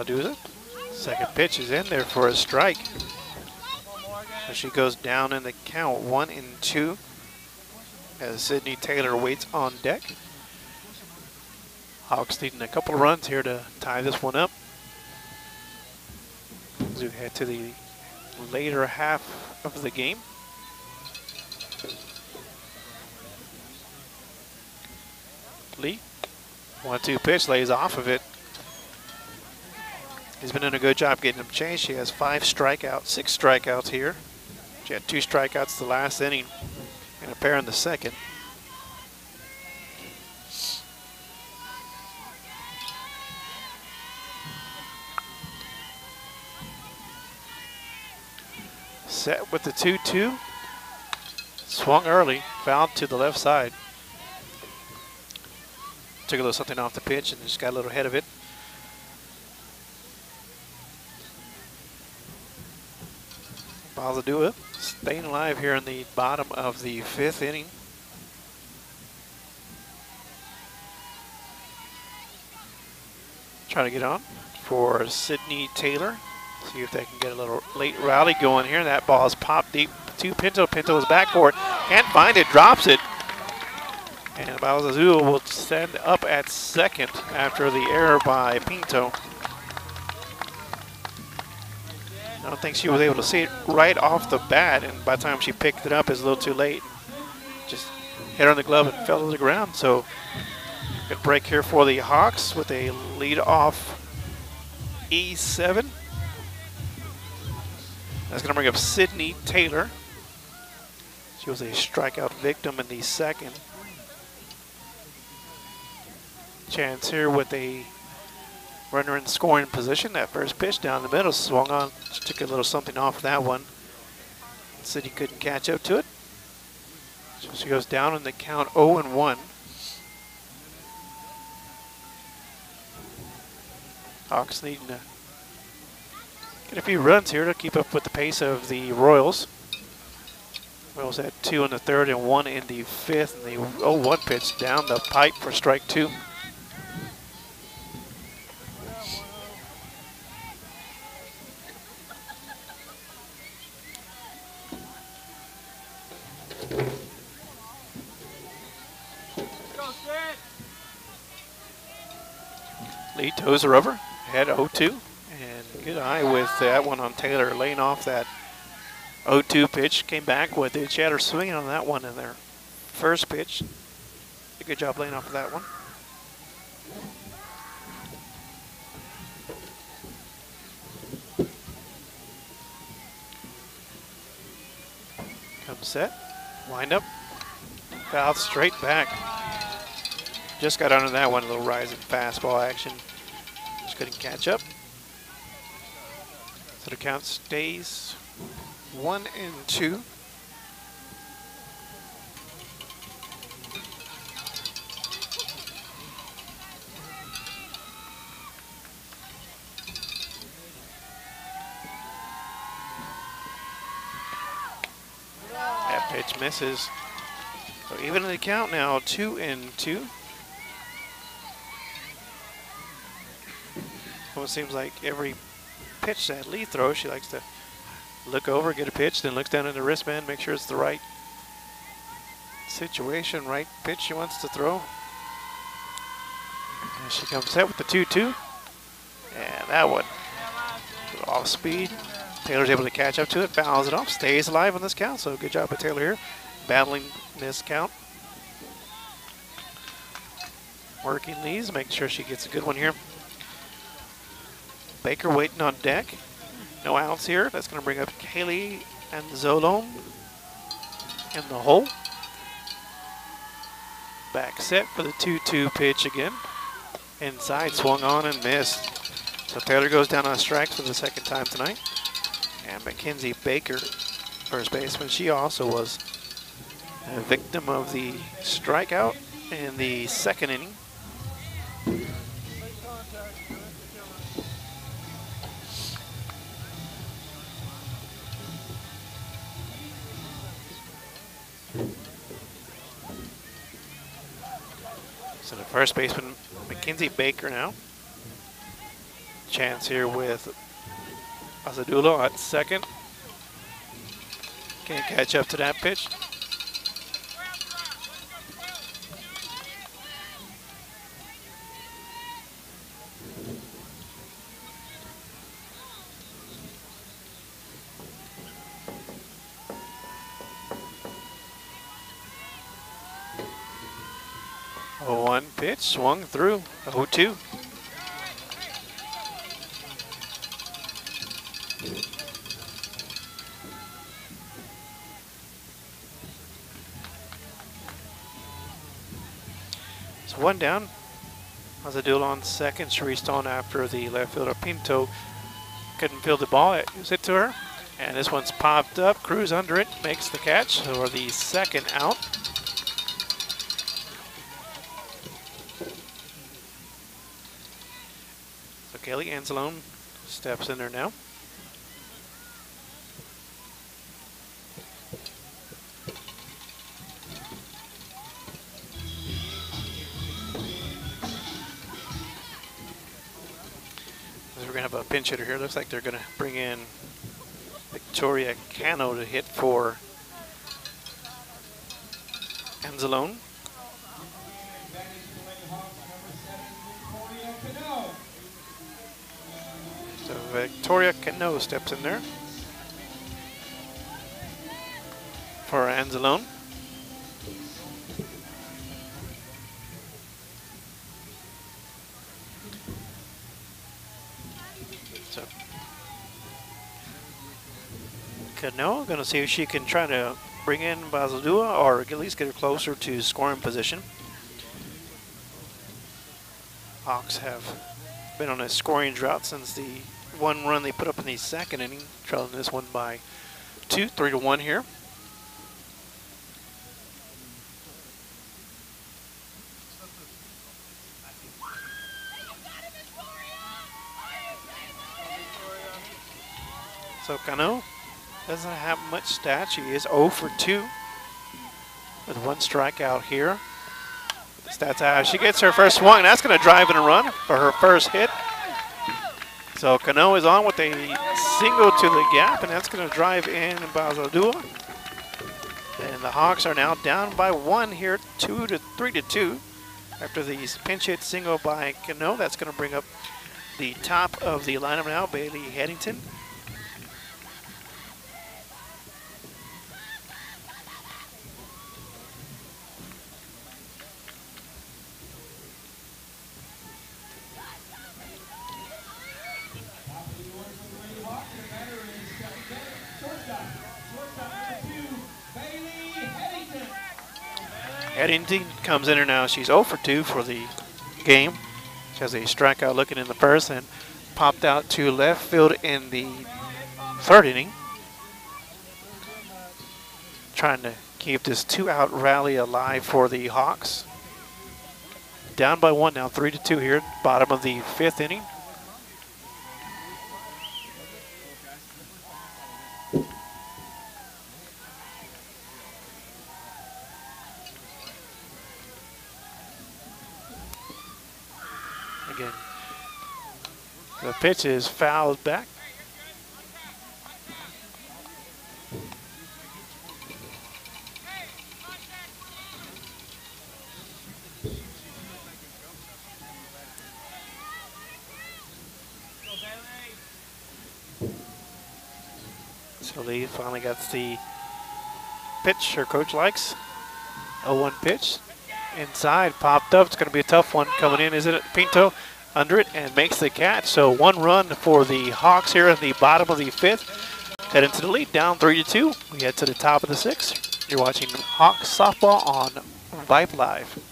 It. Second pitch is in there for a strike. She goes down in the count, one and two, as Sydney Taylor waits on deck. Hawks needing a couple of runs here to tie this one up. As we head to the later half of the game. Lee, one-two pitch, lays off of it. He's been doing a good job getting him changed. She has five strikeouts, six strikeouts here. She had two strikeouts the last inning and a pair in the second. Set with the 2-2. Swung early, fouled to the left side. Took a little something off the pitch and just got a little ahead of it. Bazadua staying alive here in the bottom of the fifth inning. Trying to get on for Sydney Taylor. See if they can get a little late rally going here. That ball is popped deep to Pinto. Pinto is back for it. Can't find it, drops it. And Balzazua will send up at second after the error by Pinto. I don't think she was able to see it right off the bat, and by the time she picked it up, it's a little too late. Just hit on the glove and fell to the ground. So, good break here for the Hawks with a lead off E7. That's going to bring up Sydney Taylor. She was a strikeout victim in the second. Chance here with a runner in scoring position. That first pitch down the middle swung on, took a little something off that one. City couldn't catch up to it. So she goes down in the count 0 and 1. Hawks needing to get a few runs here to keep up with the pace of the Royals. Royals had two in the third and one in the fifth, and the 0-1 pitch down the pipe for strike two. Lee toes her over, head 0-2, and good eye with that one on Taylor, laying off that 0-2 pitch. Came back with it. She had her swinging on that one in their first pitch. Good job laying off of that one. Come set, wind up, foul straight back. Just got under that one, a little rising fastball action. Just couldn't catch up. So the count stays one and two. That pitch misses. So even in the count now, two and two. Almost seems like every pitch that Lee throws, she likes to look over, get a pitch, then looks down at the wristband, make sure it's the right situation, right pitch she wants to throw. And she comes set with the 2-2. And that one off speed. Taylor's able to catch up to it, fouls it off, stays alive on this count. So good job by Taylor here, battling this count. Working these, making sure she gets a good one here. Baker waiting on deck. No outs here. That's going to bring up Kaylee Anzalone in the hole. Back set for the 2-2 pitch again. Inside, swung on and missed. So Taylor goes down on strike for the second time tonight. And Mackenzie Baker, first baseman, she also was a victim of the strikeout in the second inning. First baseman, Mackenzie Baker now. Chance here with Azadulo at second. Can't catch up to that pitch. Oh, one pitch swung through. 0-2. So one down. Azadul on second. Sharice Stone after the left fielder Pinto couldn't field the ball. It was hit to her. And this one's popped up. Cruz under it. Makes the catch for the second out. So Kaylee Anzalone steps in there now. We're going to have a pinch hitter here. Looks like they're going to bring in Victoria Cano to hit for Anzalone. Victoria Cano steps in there for Anzalone. So Cano going to see if she can try to bring in Basildua or at least get her closer to scoring position. Hawks have been on a scoring drought since the one run they put up in the second inning, trailing this one by two, three to one here. So Cano doesn't have much stats. She is 0 for 2 with one strikeout here. Stats out. She gets her first swing. That's going to drive in a run for her first hit. So Cano is on with a single to the gap, and that's going to drive in Bazaldua. And the Hawks are now down by one here, two to three to two. After the pinch hit single by Cano, that's going to bring up the top of the lineup now, Bailey Headington. Headington comes in here now. She's 0 for 2 for the game. She has a strikeout looking in the first and popped out to left field in the third inning. Trying to keep this two-out rally alive for the Hawks. Down by one now, 3 to 2 here, bottom of the fifth inning. pitch is fouled back. So Lee finally gets the pitch her coach likes. 0-1 pitch. Inside, popped up. It's going to be a tough one coming in. Is it Pinto? Under it and makes the catch. So one run for the Hawks here at the bottom of the fifth. Head into the lead, down three to two. We head to the top of the sixth. You're watching Hawks softball on VYPE Live.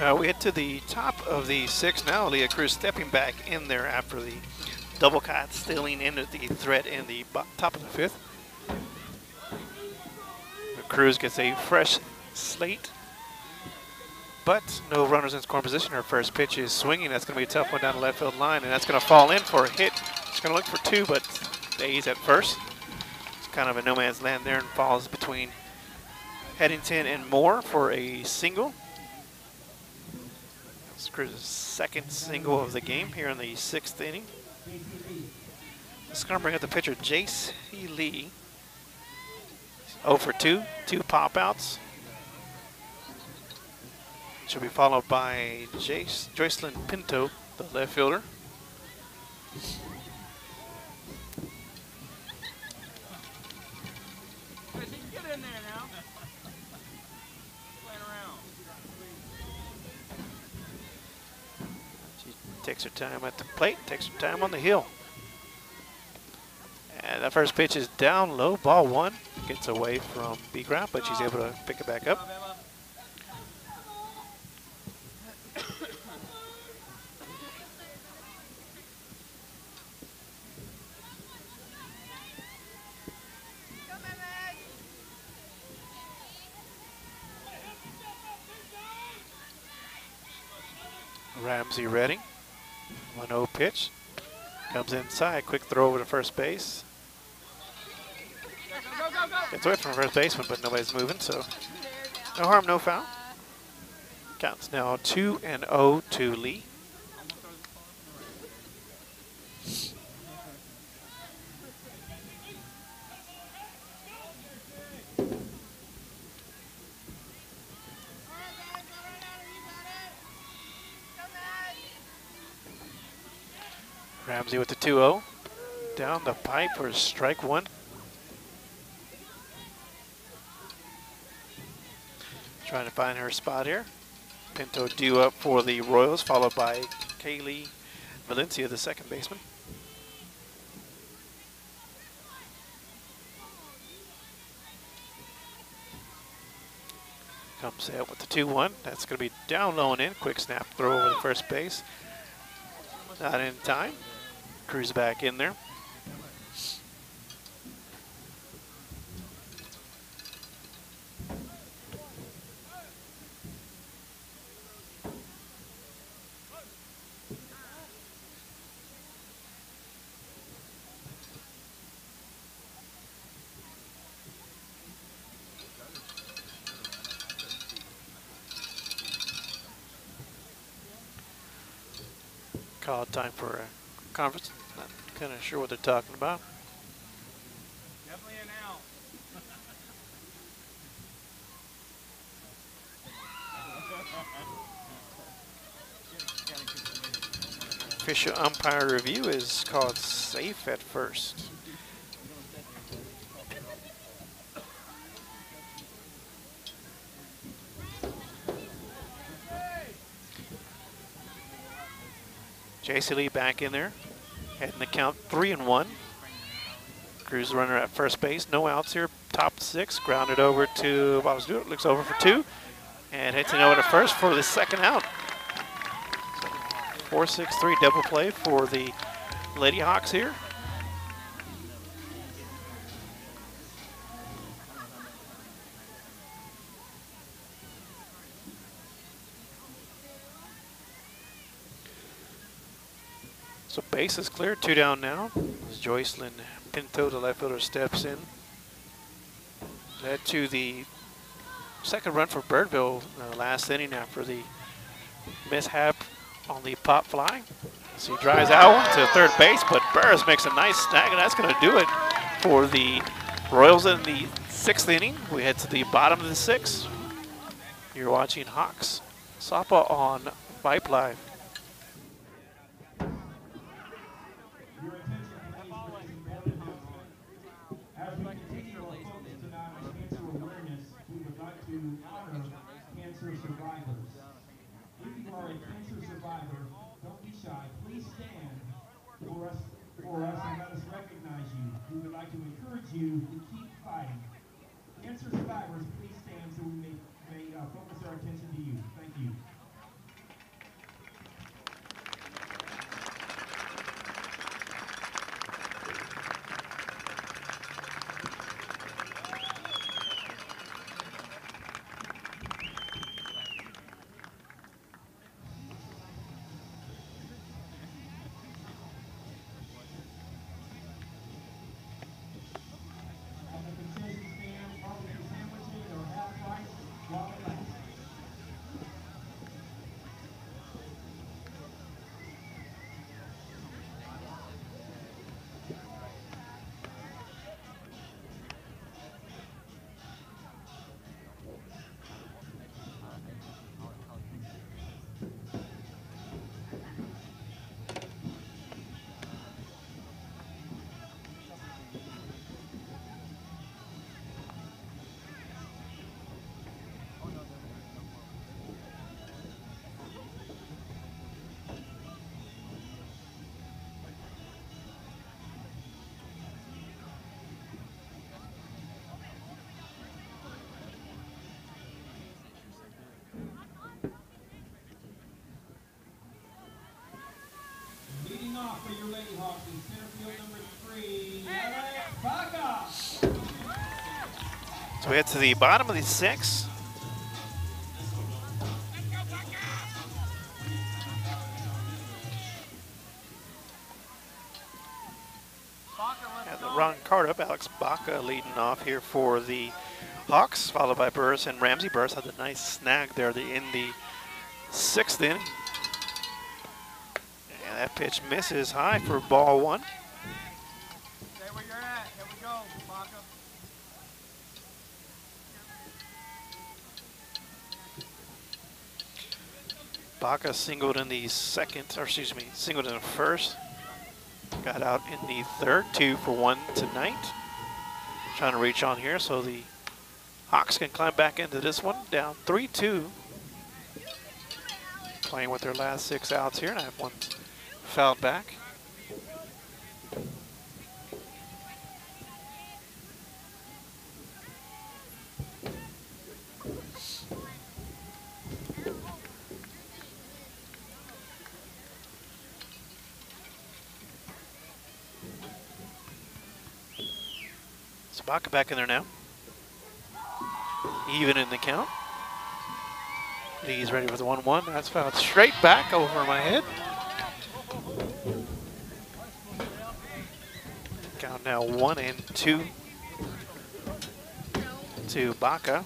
Uh, we head to the top of the sixth now. Leah Cruz stepping back in there after the double cut, stealing into the threat in the top of the fifth. Cruz gets a fresh slate, but no runners in scoring position. Her first pitch is swinging. That's going to be a tough one down the left field line, and that's going to fall in for a hit. She's going to look for two, but stays at first. It's kind of a no man's land there and falls between Headington and Moore for a single. Cruz's second single of the game here in the sixth inning. It's going to bring up the pitcher, Jace Lee. 0 for 2, two pop outs. Should be followed by Jace, Joycelyn Pinto, the left fielder. Takes her time at the plate, takes her time on the hill. And the first pitch is down low, ball one. Gets away from B ground, but she's able to pick it back up. Ramsey ready. 1 0 pitch. Comes inside. Quick throw over to first base. Gets away from first baseman, but nobody's moving, so no harm, no foul. Counts now 2 and 0 to Lee. Ramsey with the 2 0. Down the pipe for strike one. Trying to find her spot here. Pinto due up for the Royals, followed by Kaylee Valencia, the second baseman. Comes out with the 2-1. That's going to be down low and in. Quick snap throw over the first base. Not in time. Cruz back in there. time for a conference. Not kind of sure what they're talking about. Definitely an out. Official umpire review is called safe at first. JC Lee back in there, heading the count three and one. Cruz runner at first base, no outs here. Top six, grounded over to Bob Stewart. Looks over for two, and hits it over to first for the second out. Four six three double play for the Lady Hawks here. So base is clear, two down now. As Joycelyn Pinto, the left fielder, steps in. Led to the second run for Birdville the last inning after the mishap on the pop fly. So he drives out one to third base, but Burris makes a nice snag, and that's going to do it for the Royals in the sixth inning. We head to the bottom of the sixth. You're watching Hawks Sapa on VYPE Live. For your Lady Hawks in center field number three. So we head to the bottom of the sixth. Ron card up. Alex Baca leading off here for the Hawks, followed by Burris and Ramsey. Burris had a nice snag there the- in the sixth inning. Pitch misses high for ball one. Baca singled in the second, or excuse me, singled in the first. Got out in the third, two for one tonight. Trying to reach on here so the Hawks can climb back into this one. Down 3-2. Playing with their last six outs here, and I have one fouled back. Sabaka back in there now. Even in the count. He's ready for the 1-1. That's fouled straight back over my head. Count now one and two to Baca.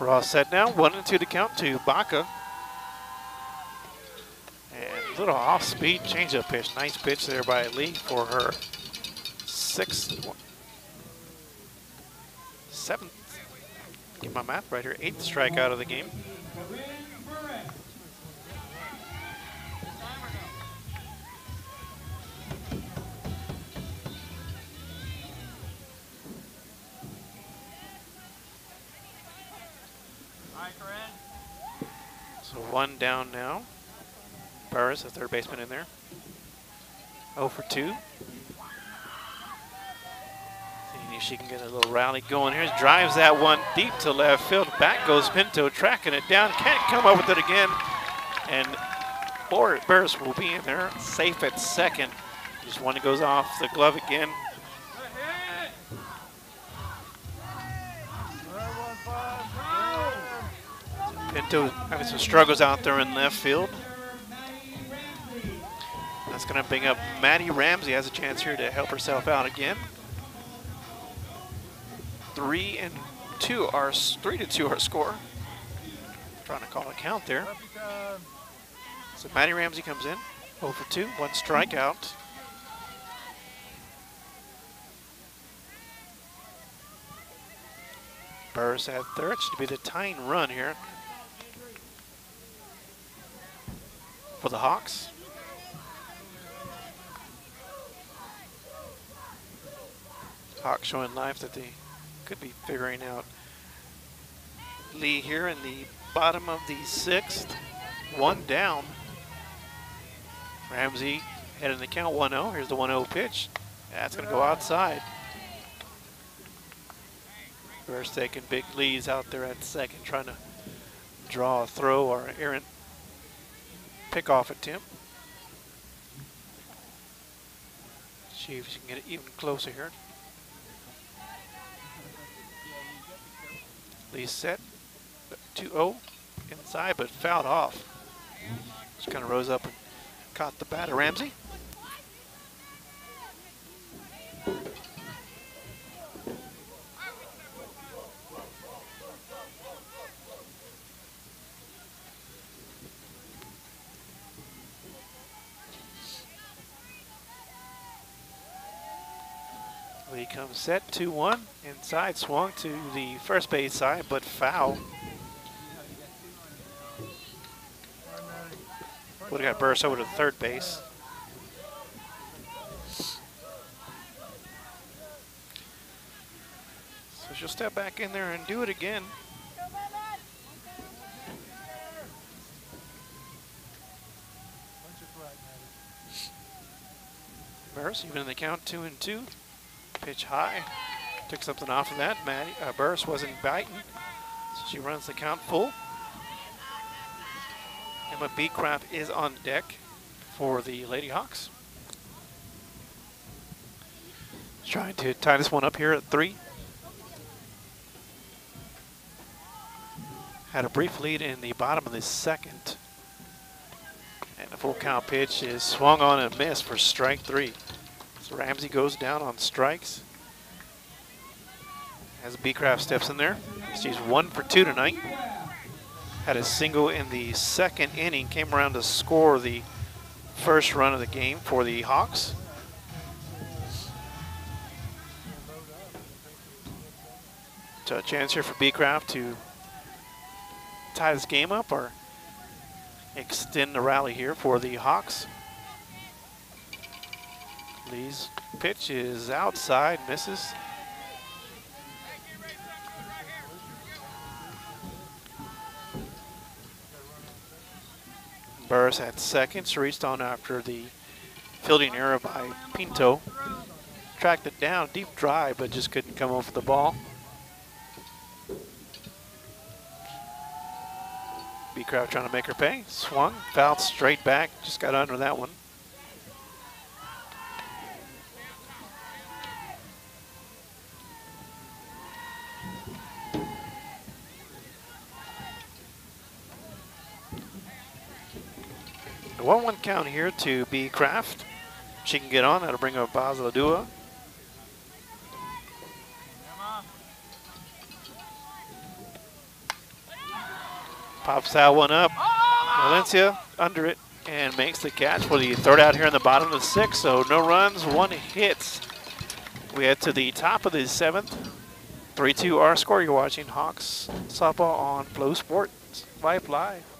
Ross set now, one and two to count to Baca. Little off-speed changeup pitch. Nice pitch there by Lee for her sixth, seventh, get my math right here, eighth strikeout of the game. So one down now. Burris, the third baseman in there. 0 for 2. Seeing if she can get a little rally going here. Drives that one deep to left field. Back goes Pinto, tracking it down. Can't come up with it again. And Burris will be in there, safe at second. Just one that goes off the glove again. Pinto having some struggles out there in left field. Going to bring up Maddie Ramsey has a chance here to help herself out again. Three and two are three to two our score. Trying to call a count there. So Maddie Ramsey comes in, 0 for 2, one strikeout. Burris at third, should be the tying run here for the Hawks. Hawks showing life that they could be figuring out Lee here in the bottom of the sixth. One down. Ramsey heading the count 1-0. Here's the 1-0 pitch. That's going to go outside. First taking big Lee's out there at second, trying to draw a throw or an errant pickoff attempt. See if she can get it even closer here. Lee set 2-0 inside, but fouled off. Just kind of rose up and caught the bat of Ramsey. Lee comes set 2-1. Inside swung to the first base side, but foul. Would have got burst over to third base. So she'll step back in there and do it again. Burris even in the count two and two. Pitch high. Took something off of that. Maddie, uh, Burris wasn't biting. So she runs the count full. Emma Beecraft is on deck for the Lady Hawks. Trying to tie this one up here at three. Had a brief lead in the bottom of the second. And the full count pitch is swung on and missed for strike three. So Ramsey goes down on strikes. As Beecraft steps in there. She's one for two tonight. Had a single in the second inning, came around to score the first run of the game for the Hawks. So a chance here for Beecraft to tie this game up or extend the rally here for the Hawks. Lee's pitch is outside, misses. Burris at second, reached on after the fielding error by Pinto. Tracked it down, deep drive, but just couldn't come off the ball. Beecraft trying to make her pay. Swung, fouled straight back, just got under that one. 1-1 count here to Beecraft. She can get on, that'll bring up Bazaldua. Pops that one up. Valencia under it and makes the catch for the third out here in the bottom of the sixth. So no runs, one hit. We head to the top of the seventh. 3-2 our score. You're watching Hawks softball on Flow Sports Live.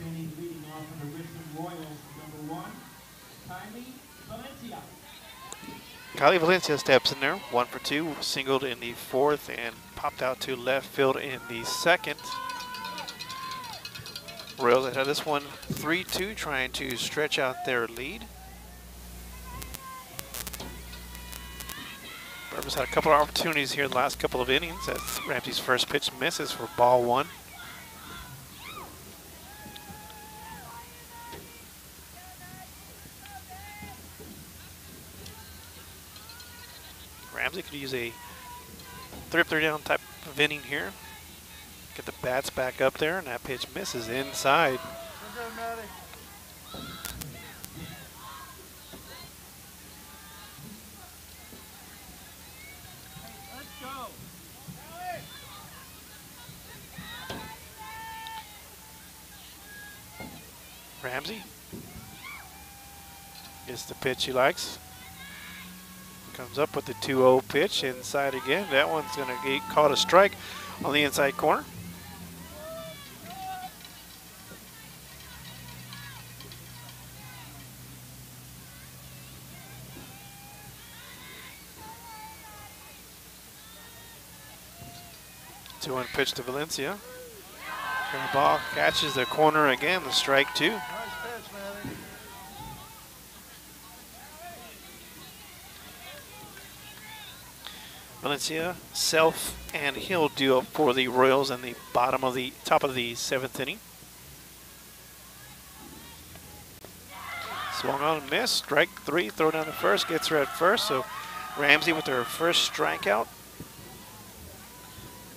Inning, leading off for the Richland Royals, number one, Kylie Valencia. Kylie Valencia steps in there, one for two, singled in the fourth and popped out to left field in the second. Royals had this one 3-2, trying to stretch out their lead. Bourbons had a couple of opportunities here in the last couple of innings as Ramsey's first pitch misses for ball one. Could use a three down type of inning here. Get the bats back up there, and that pitch misses inside. Ramsey gets the pitch he likes. Comes up with the 2-0 pitch inside again. That one's going to get caught a strike on the inside corner. Two one pitch to Valencia. And the ball catches the corner again, the strike two. Valencia, Self, and Hill do up for the Royals in the bottom of the top of the seventh inning. Swung on and missed. Strike three. Throw down the first. Gets her at first. So Ramsey with her first strikeout.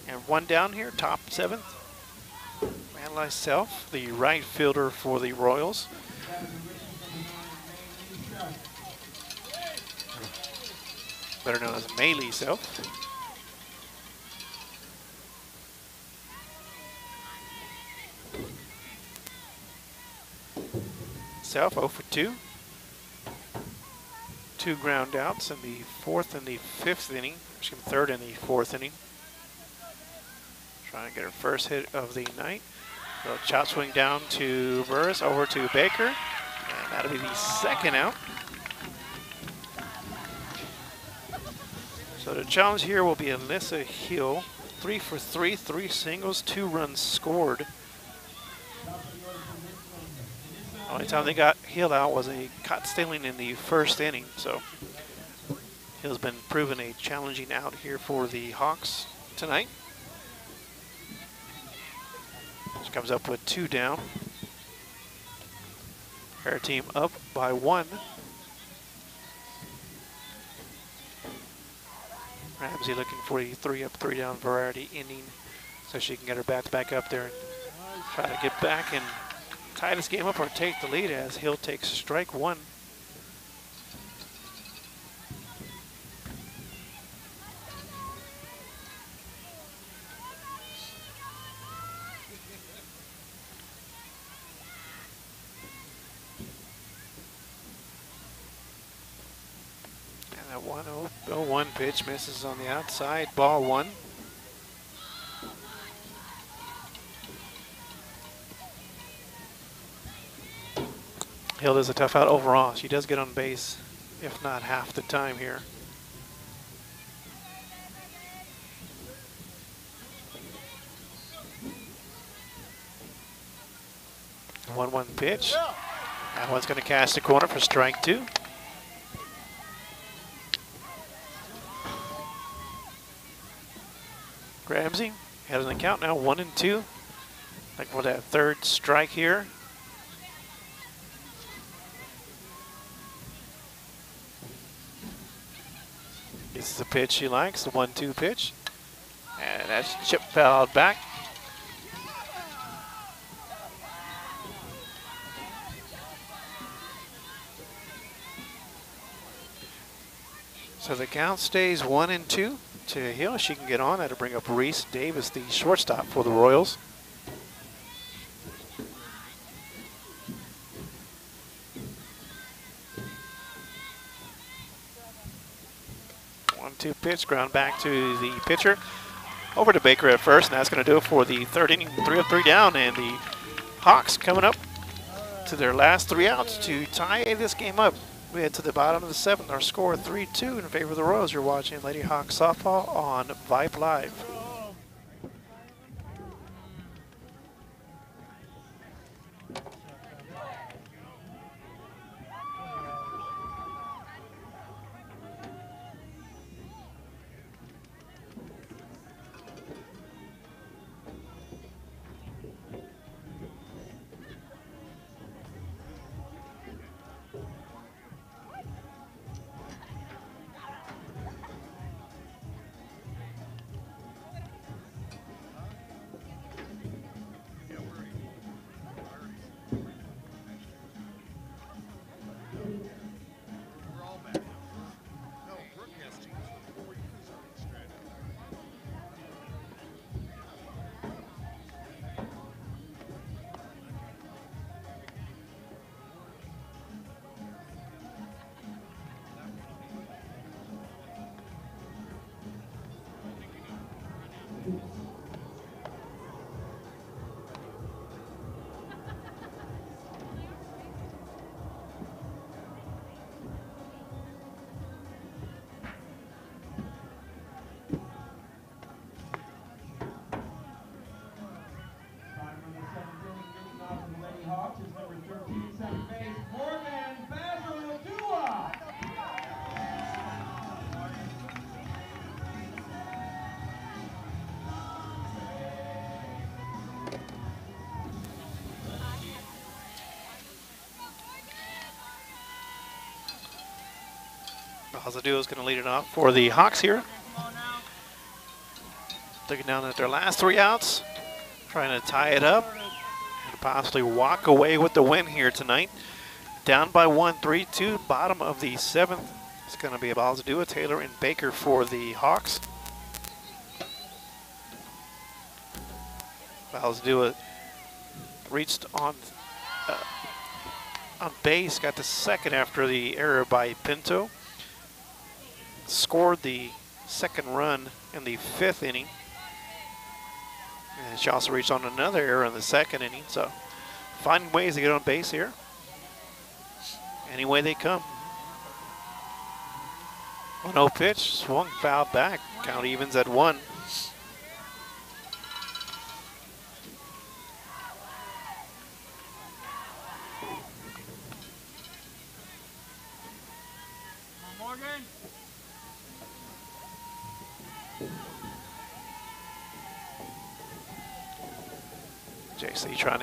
And one down here, top seventh. Analyze Self, the right fielder for the Royals. Better known as Melee Self. Self 0 for 2. Two ground outs in the fourth and the fifth inning. Excuse me, third and the fourth inning. Trying to get her first hit of the night. So chop swing down to Burris, over to Baker. And that'll be the second out. So the challenge here will be Alyssa Hill. Three for three, three singles, two runs scored. Only time they got Hill out was a caught stealing in the first inning. So Hill's been proven a challenging out here for the Hawks tonight. She comes up with two down. Her team up by one. Ramsey looking for a three up, three down variety inning so she can get her bats back up there and try to get back and tie this game up or take the lead as Hill takes strike one. Pitch misses on the outside, ball one. Hill does a tough out overall. She does get on base, if not half the time here. One one pitch. That one's going to cast the corner for strike two. Ramsey has an account now, one and two. Like for that third strike here. This is the pitch she likes, the one-two pitch. And that's chip fouled back. So the count stays one and two to Hill. She can get on. That'll bring up Reese Davis, the shortstop for the Royals. One two pitch, ground back to the pitcher. Over to Baker at first, and that's going to do it for the third inning. Three of three down, and the Hawks coming up to their last three outs to tie this game up. We head to the bottom of the seventh. Our score 3-2 in favor of the Royals. You're watching Lady Hawk Softball on VYPE Live. Bazadu is going to lead it off for the Hawks here. Looking down at their last three outs, trying to tie it up and possibly walk away with the win here tonight. Down by one, three, two, bottom of the seventh. It's going to be Bazadu, Taylor, and Baker for the Hawks. Bazadu reached on uh, on base, got the second after the error by Pinto scored the second run in the fifth inning. And she also reached on another error in the second inning. So finding ways to get on base here. Any way they come. 1-0 pitch, swung foul back. Count evens at one.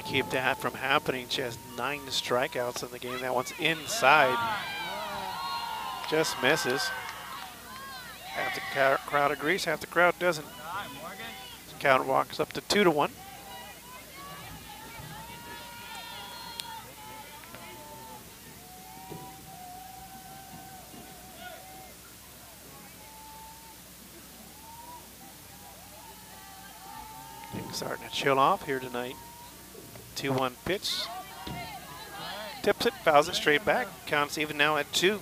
Keep that from happening. She has nine strikeouts in the game. That one's inside. Just misses. Half the crowd agrees, half the crowd doesn't. Count walks up to two to one. Things starting to chill off here tonight. 2-1 pitch. Tips it, fouls it straight back. Counts even now at two.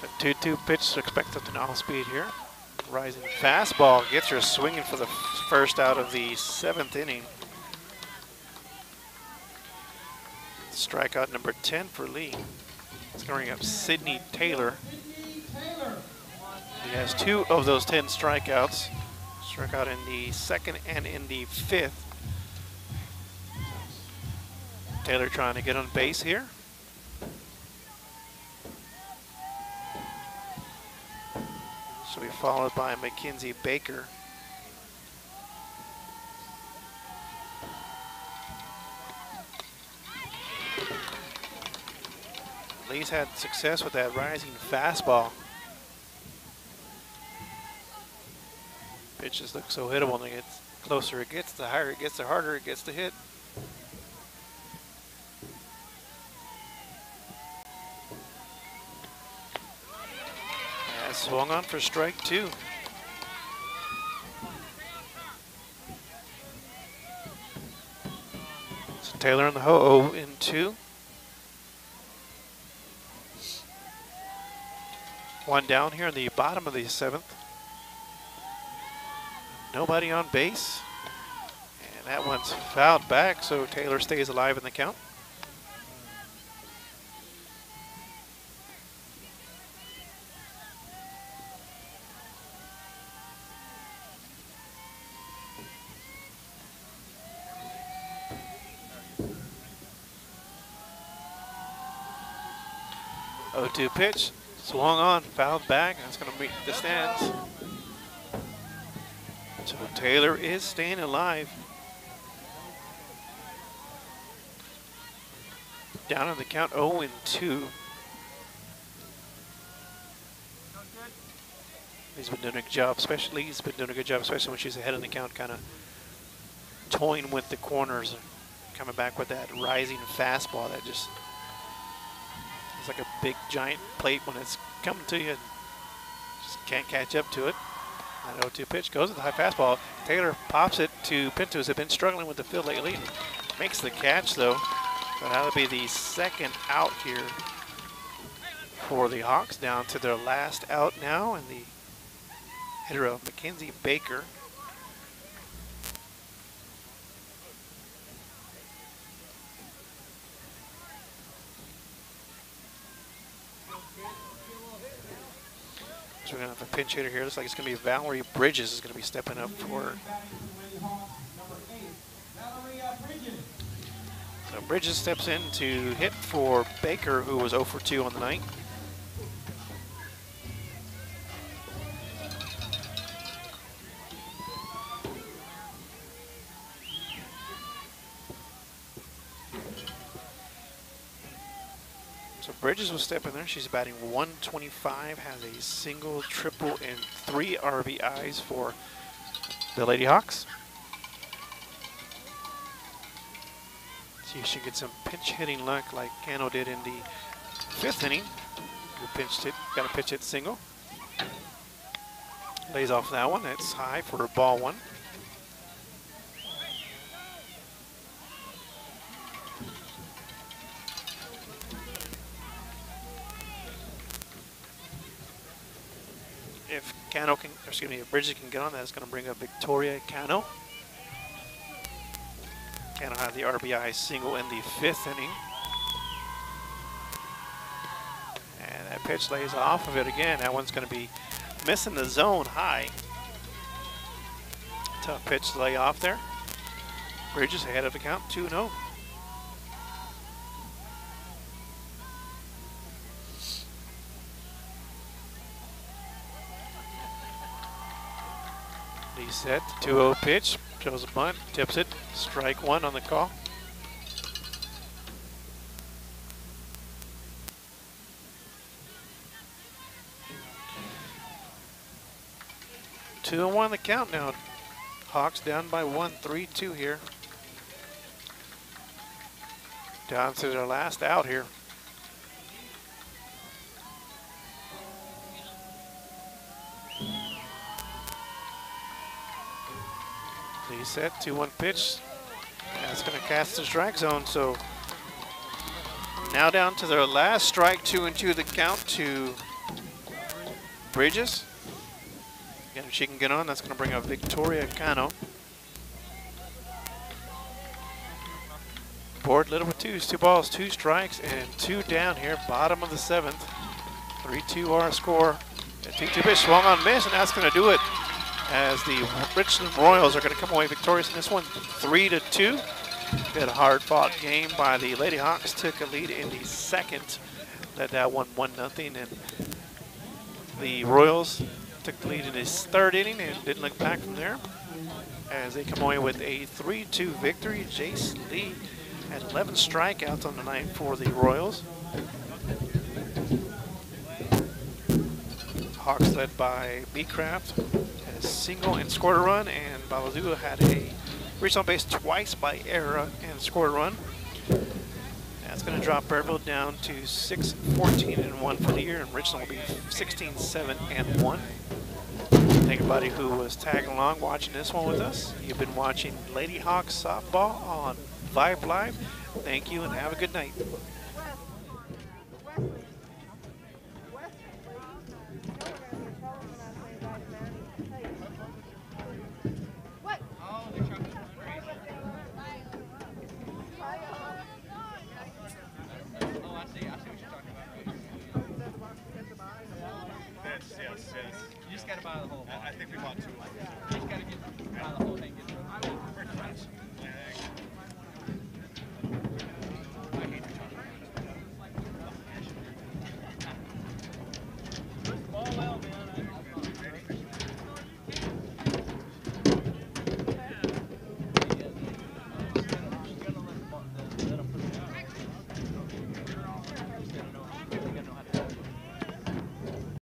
So 2-2 pitch expected an off speed here. Rising fastball gets her swinging for the first out of the seventh inning. Strikeout number 10 for Lee. It's going up Sydney Taylor. He has two of those 10 strikeouts. Struck out in the second and in the fifth. Taylor trying to get on base here. She'll be followed by Mackenzie Baker. Lee's had success with that rising fastball. Pitches look so hittable. The gets closer it gets, the higher it gets, the harder it gets to hit. Swung on for strike two. So Taylor in the ho oh in two. One down here in the bottom of the seventh. Nobody on base. And that one's fouled back, so Taylor stays alive in the count. O two pitch, swung on, fouled back, and it's going to meet the stands. So Taylor is staying alive. Down on the count 0 and 2. He's been doing a good job, especially he's been doing a good job, especially when she's ahead in the count, kind of toying with the corners, coming back with that rising fastball that just it's like a big giant plate when it's coming to you and just can't catch up to it. That 0-2 pitch goes with the high fastball. Taylor pops it to Pinto, who's been struggling with the field lately. Makes the catch though. So that'll be the second out here for the Hawks, down to their last out now, and the hitter of Mackenzie Baker. So we're gonna have a pinch hitter here. Looks like it's gonna be Valerie Bridges is gonna be stepping up for. So Bridges steps in to hit for Baker, who was 0 for 2 on the night. Bridges will step in there. She's batting 125, has a single, triple, and three RBIs for the Lady Hawks. See if she gets some pinch hitting luck like Cano did in the fifth inning. Who pinched it, got a pitch hit single. Lays off that one. That's high for a ball one. Excuse me, if Bridges can get on that's going to bring up Victoria Cano. Cano had the RBI single in the fifth inning. And that pitch lays off of it again. That one's going to be missing the zone high. Tough pitch to lay off there. Bridges ahead of the count, 2 set, 2 0 pitch, throws a bunt, tips it, strike one on the call. Two and one the count now. Hawks down by one, three, two here. Down to their last out here. Set, two one pitch. That's gonna cast the strike zone, so now down to their last strike, two and two the count to Bridges. Again, if she can get on, that's going to bring up Victoria Cano. Board little with twos, two balls, two strikes, and two down here, bottom of the seventh. 3-2 our score. And 2-2 pitch swung on miss, and that's going to do it as the Richland Royals are going to come away victorious in this one, three to two. Good hard-fought game by the Lady Hawks. Took a lead in the second. Led that one 1-0, and the Royals took the lead in his third inning and didn't look back from there as they come away with a 3-2 victory. Jace Lee had 11 strikeouts on the night for the Royals. Hawks led by Beecraft single and scored a run, and Bazaldua had a reached on base twice by error and scored a run. That's going to drop Birdville down to 6 14 and 1 for the year, and Richland will be 16 7 and 1. Thank everybody who was tagging along watching this one with us. You've been watching Lady Hawks softball on VYPE Live. Thank you and have a good night.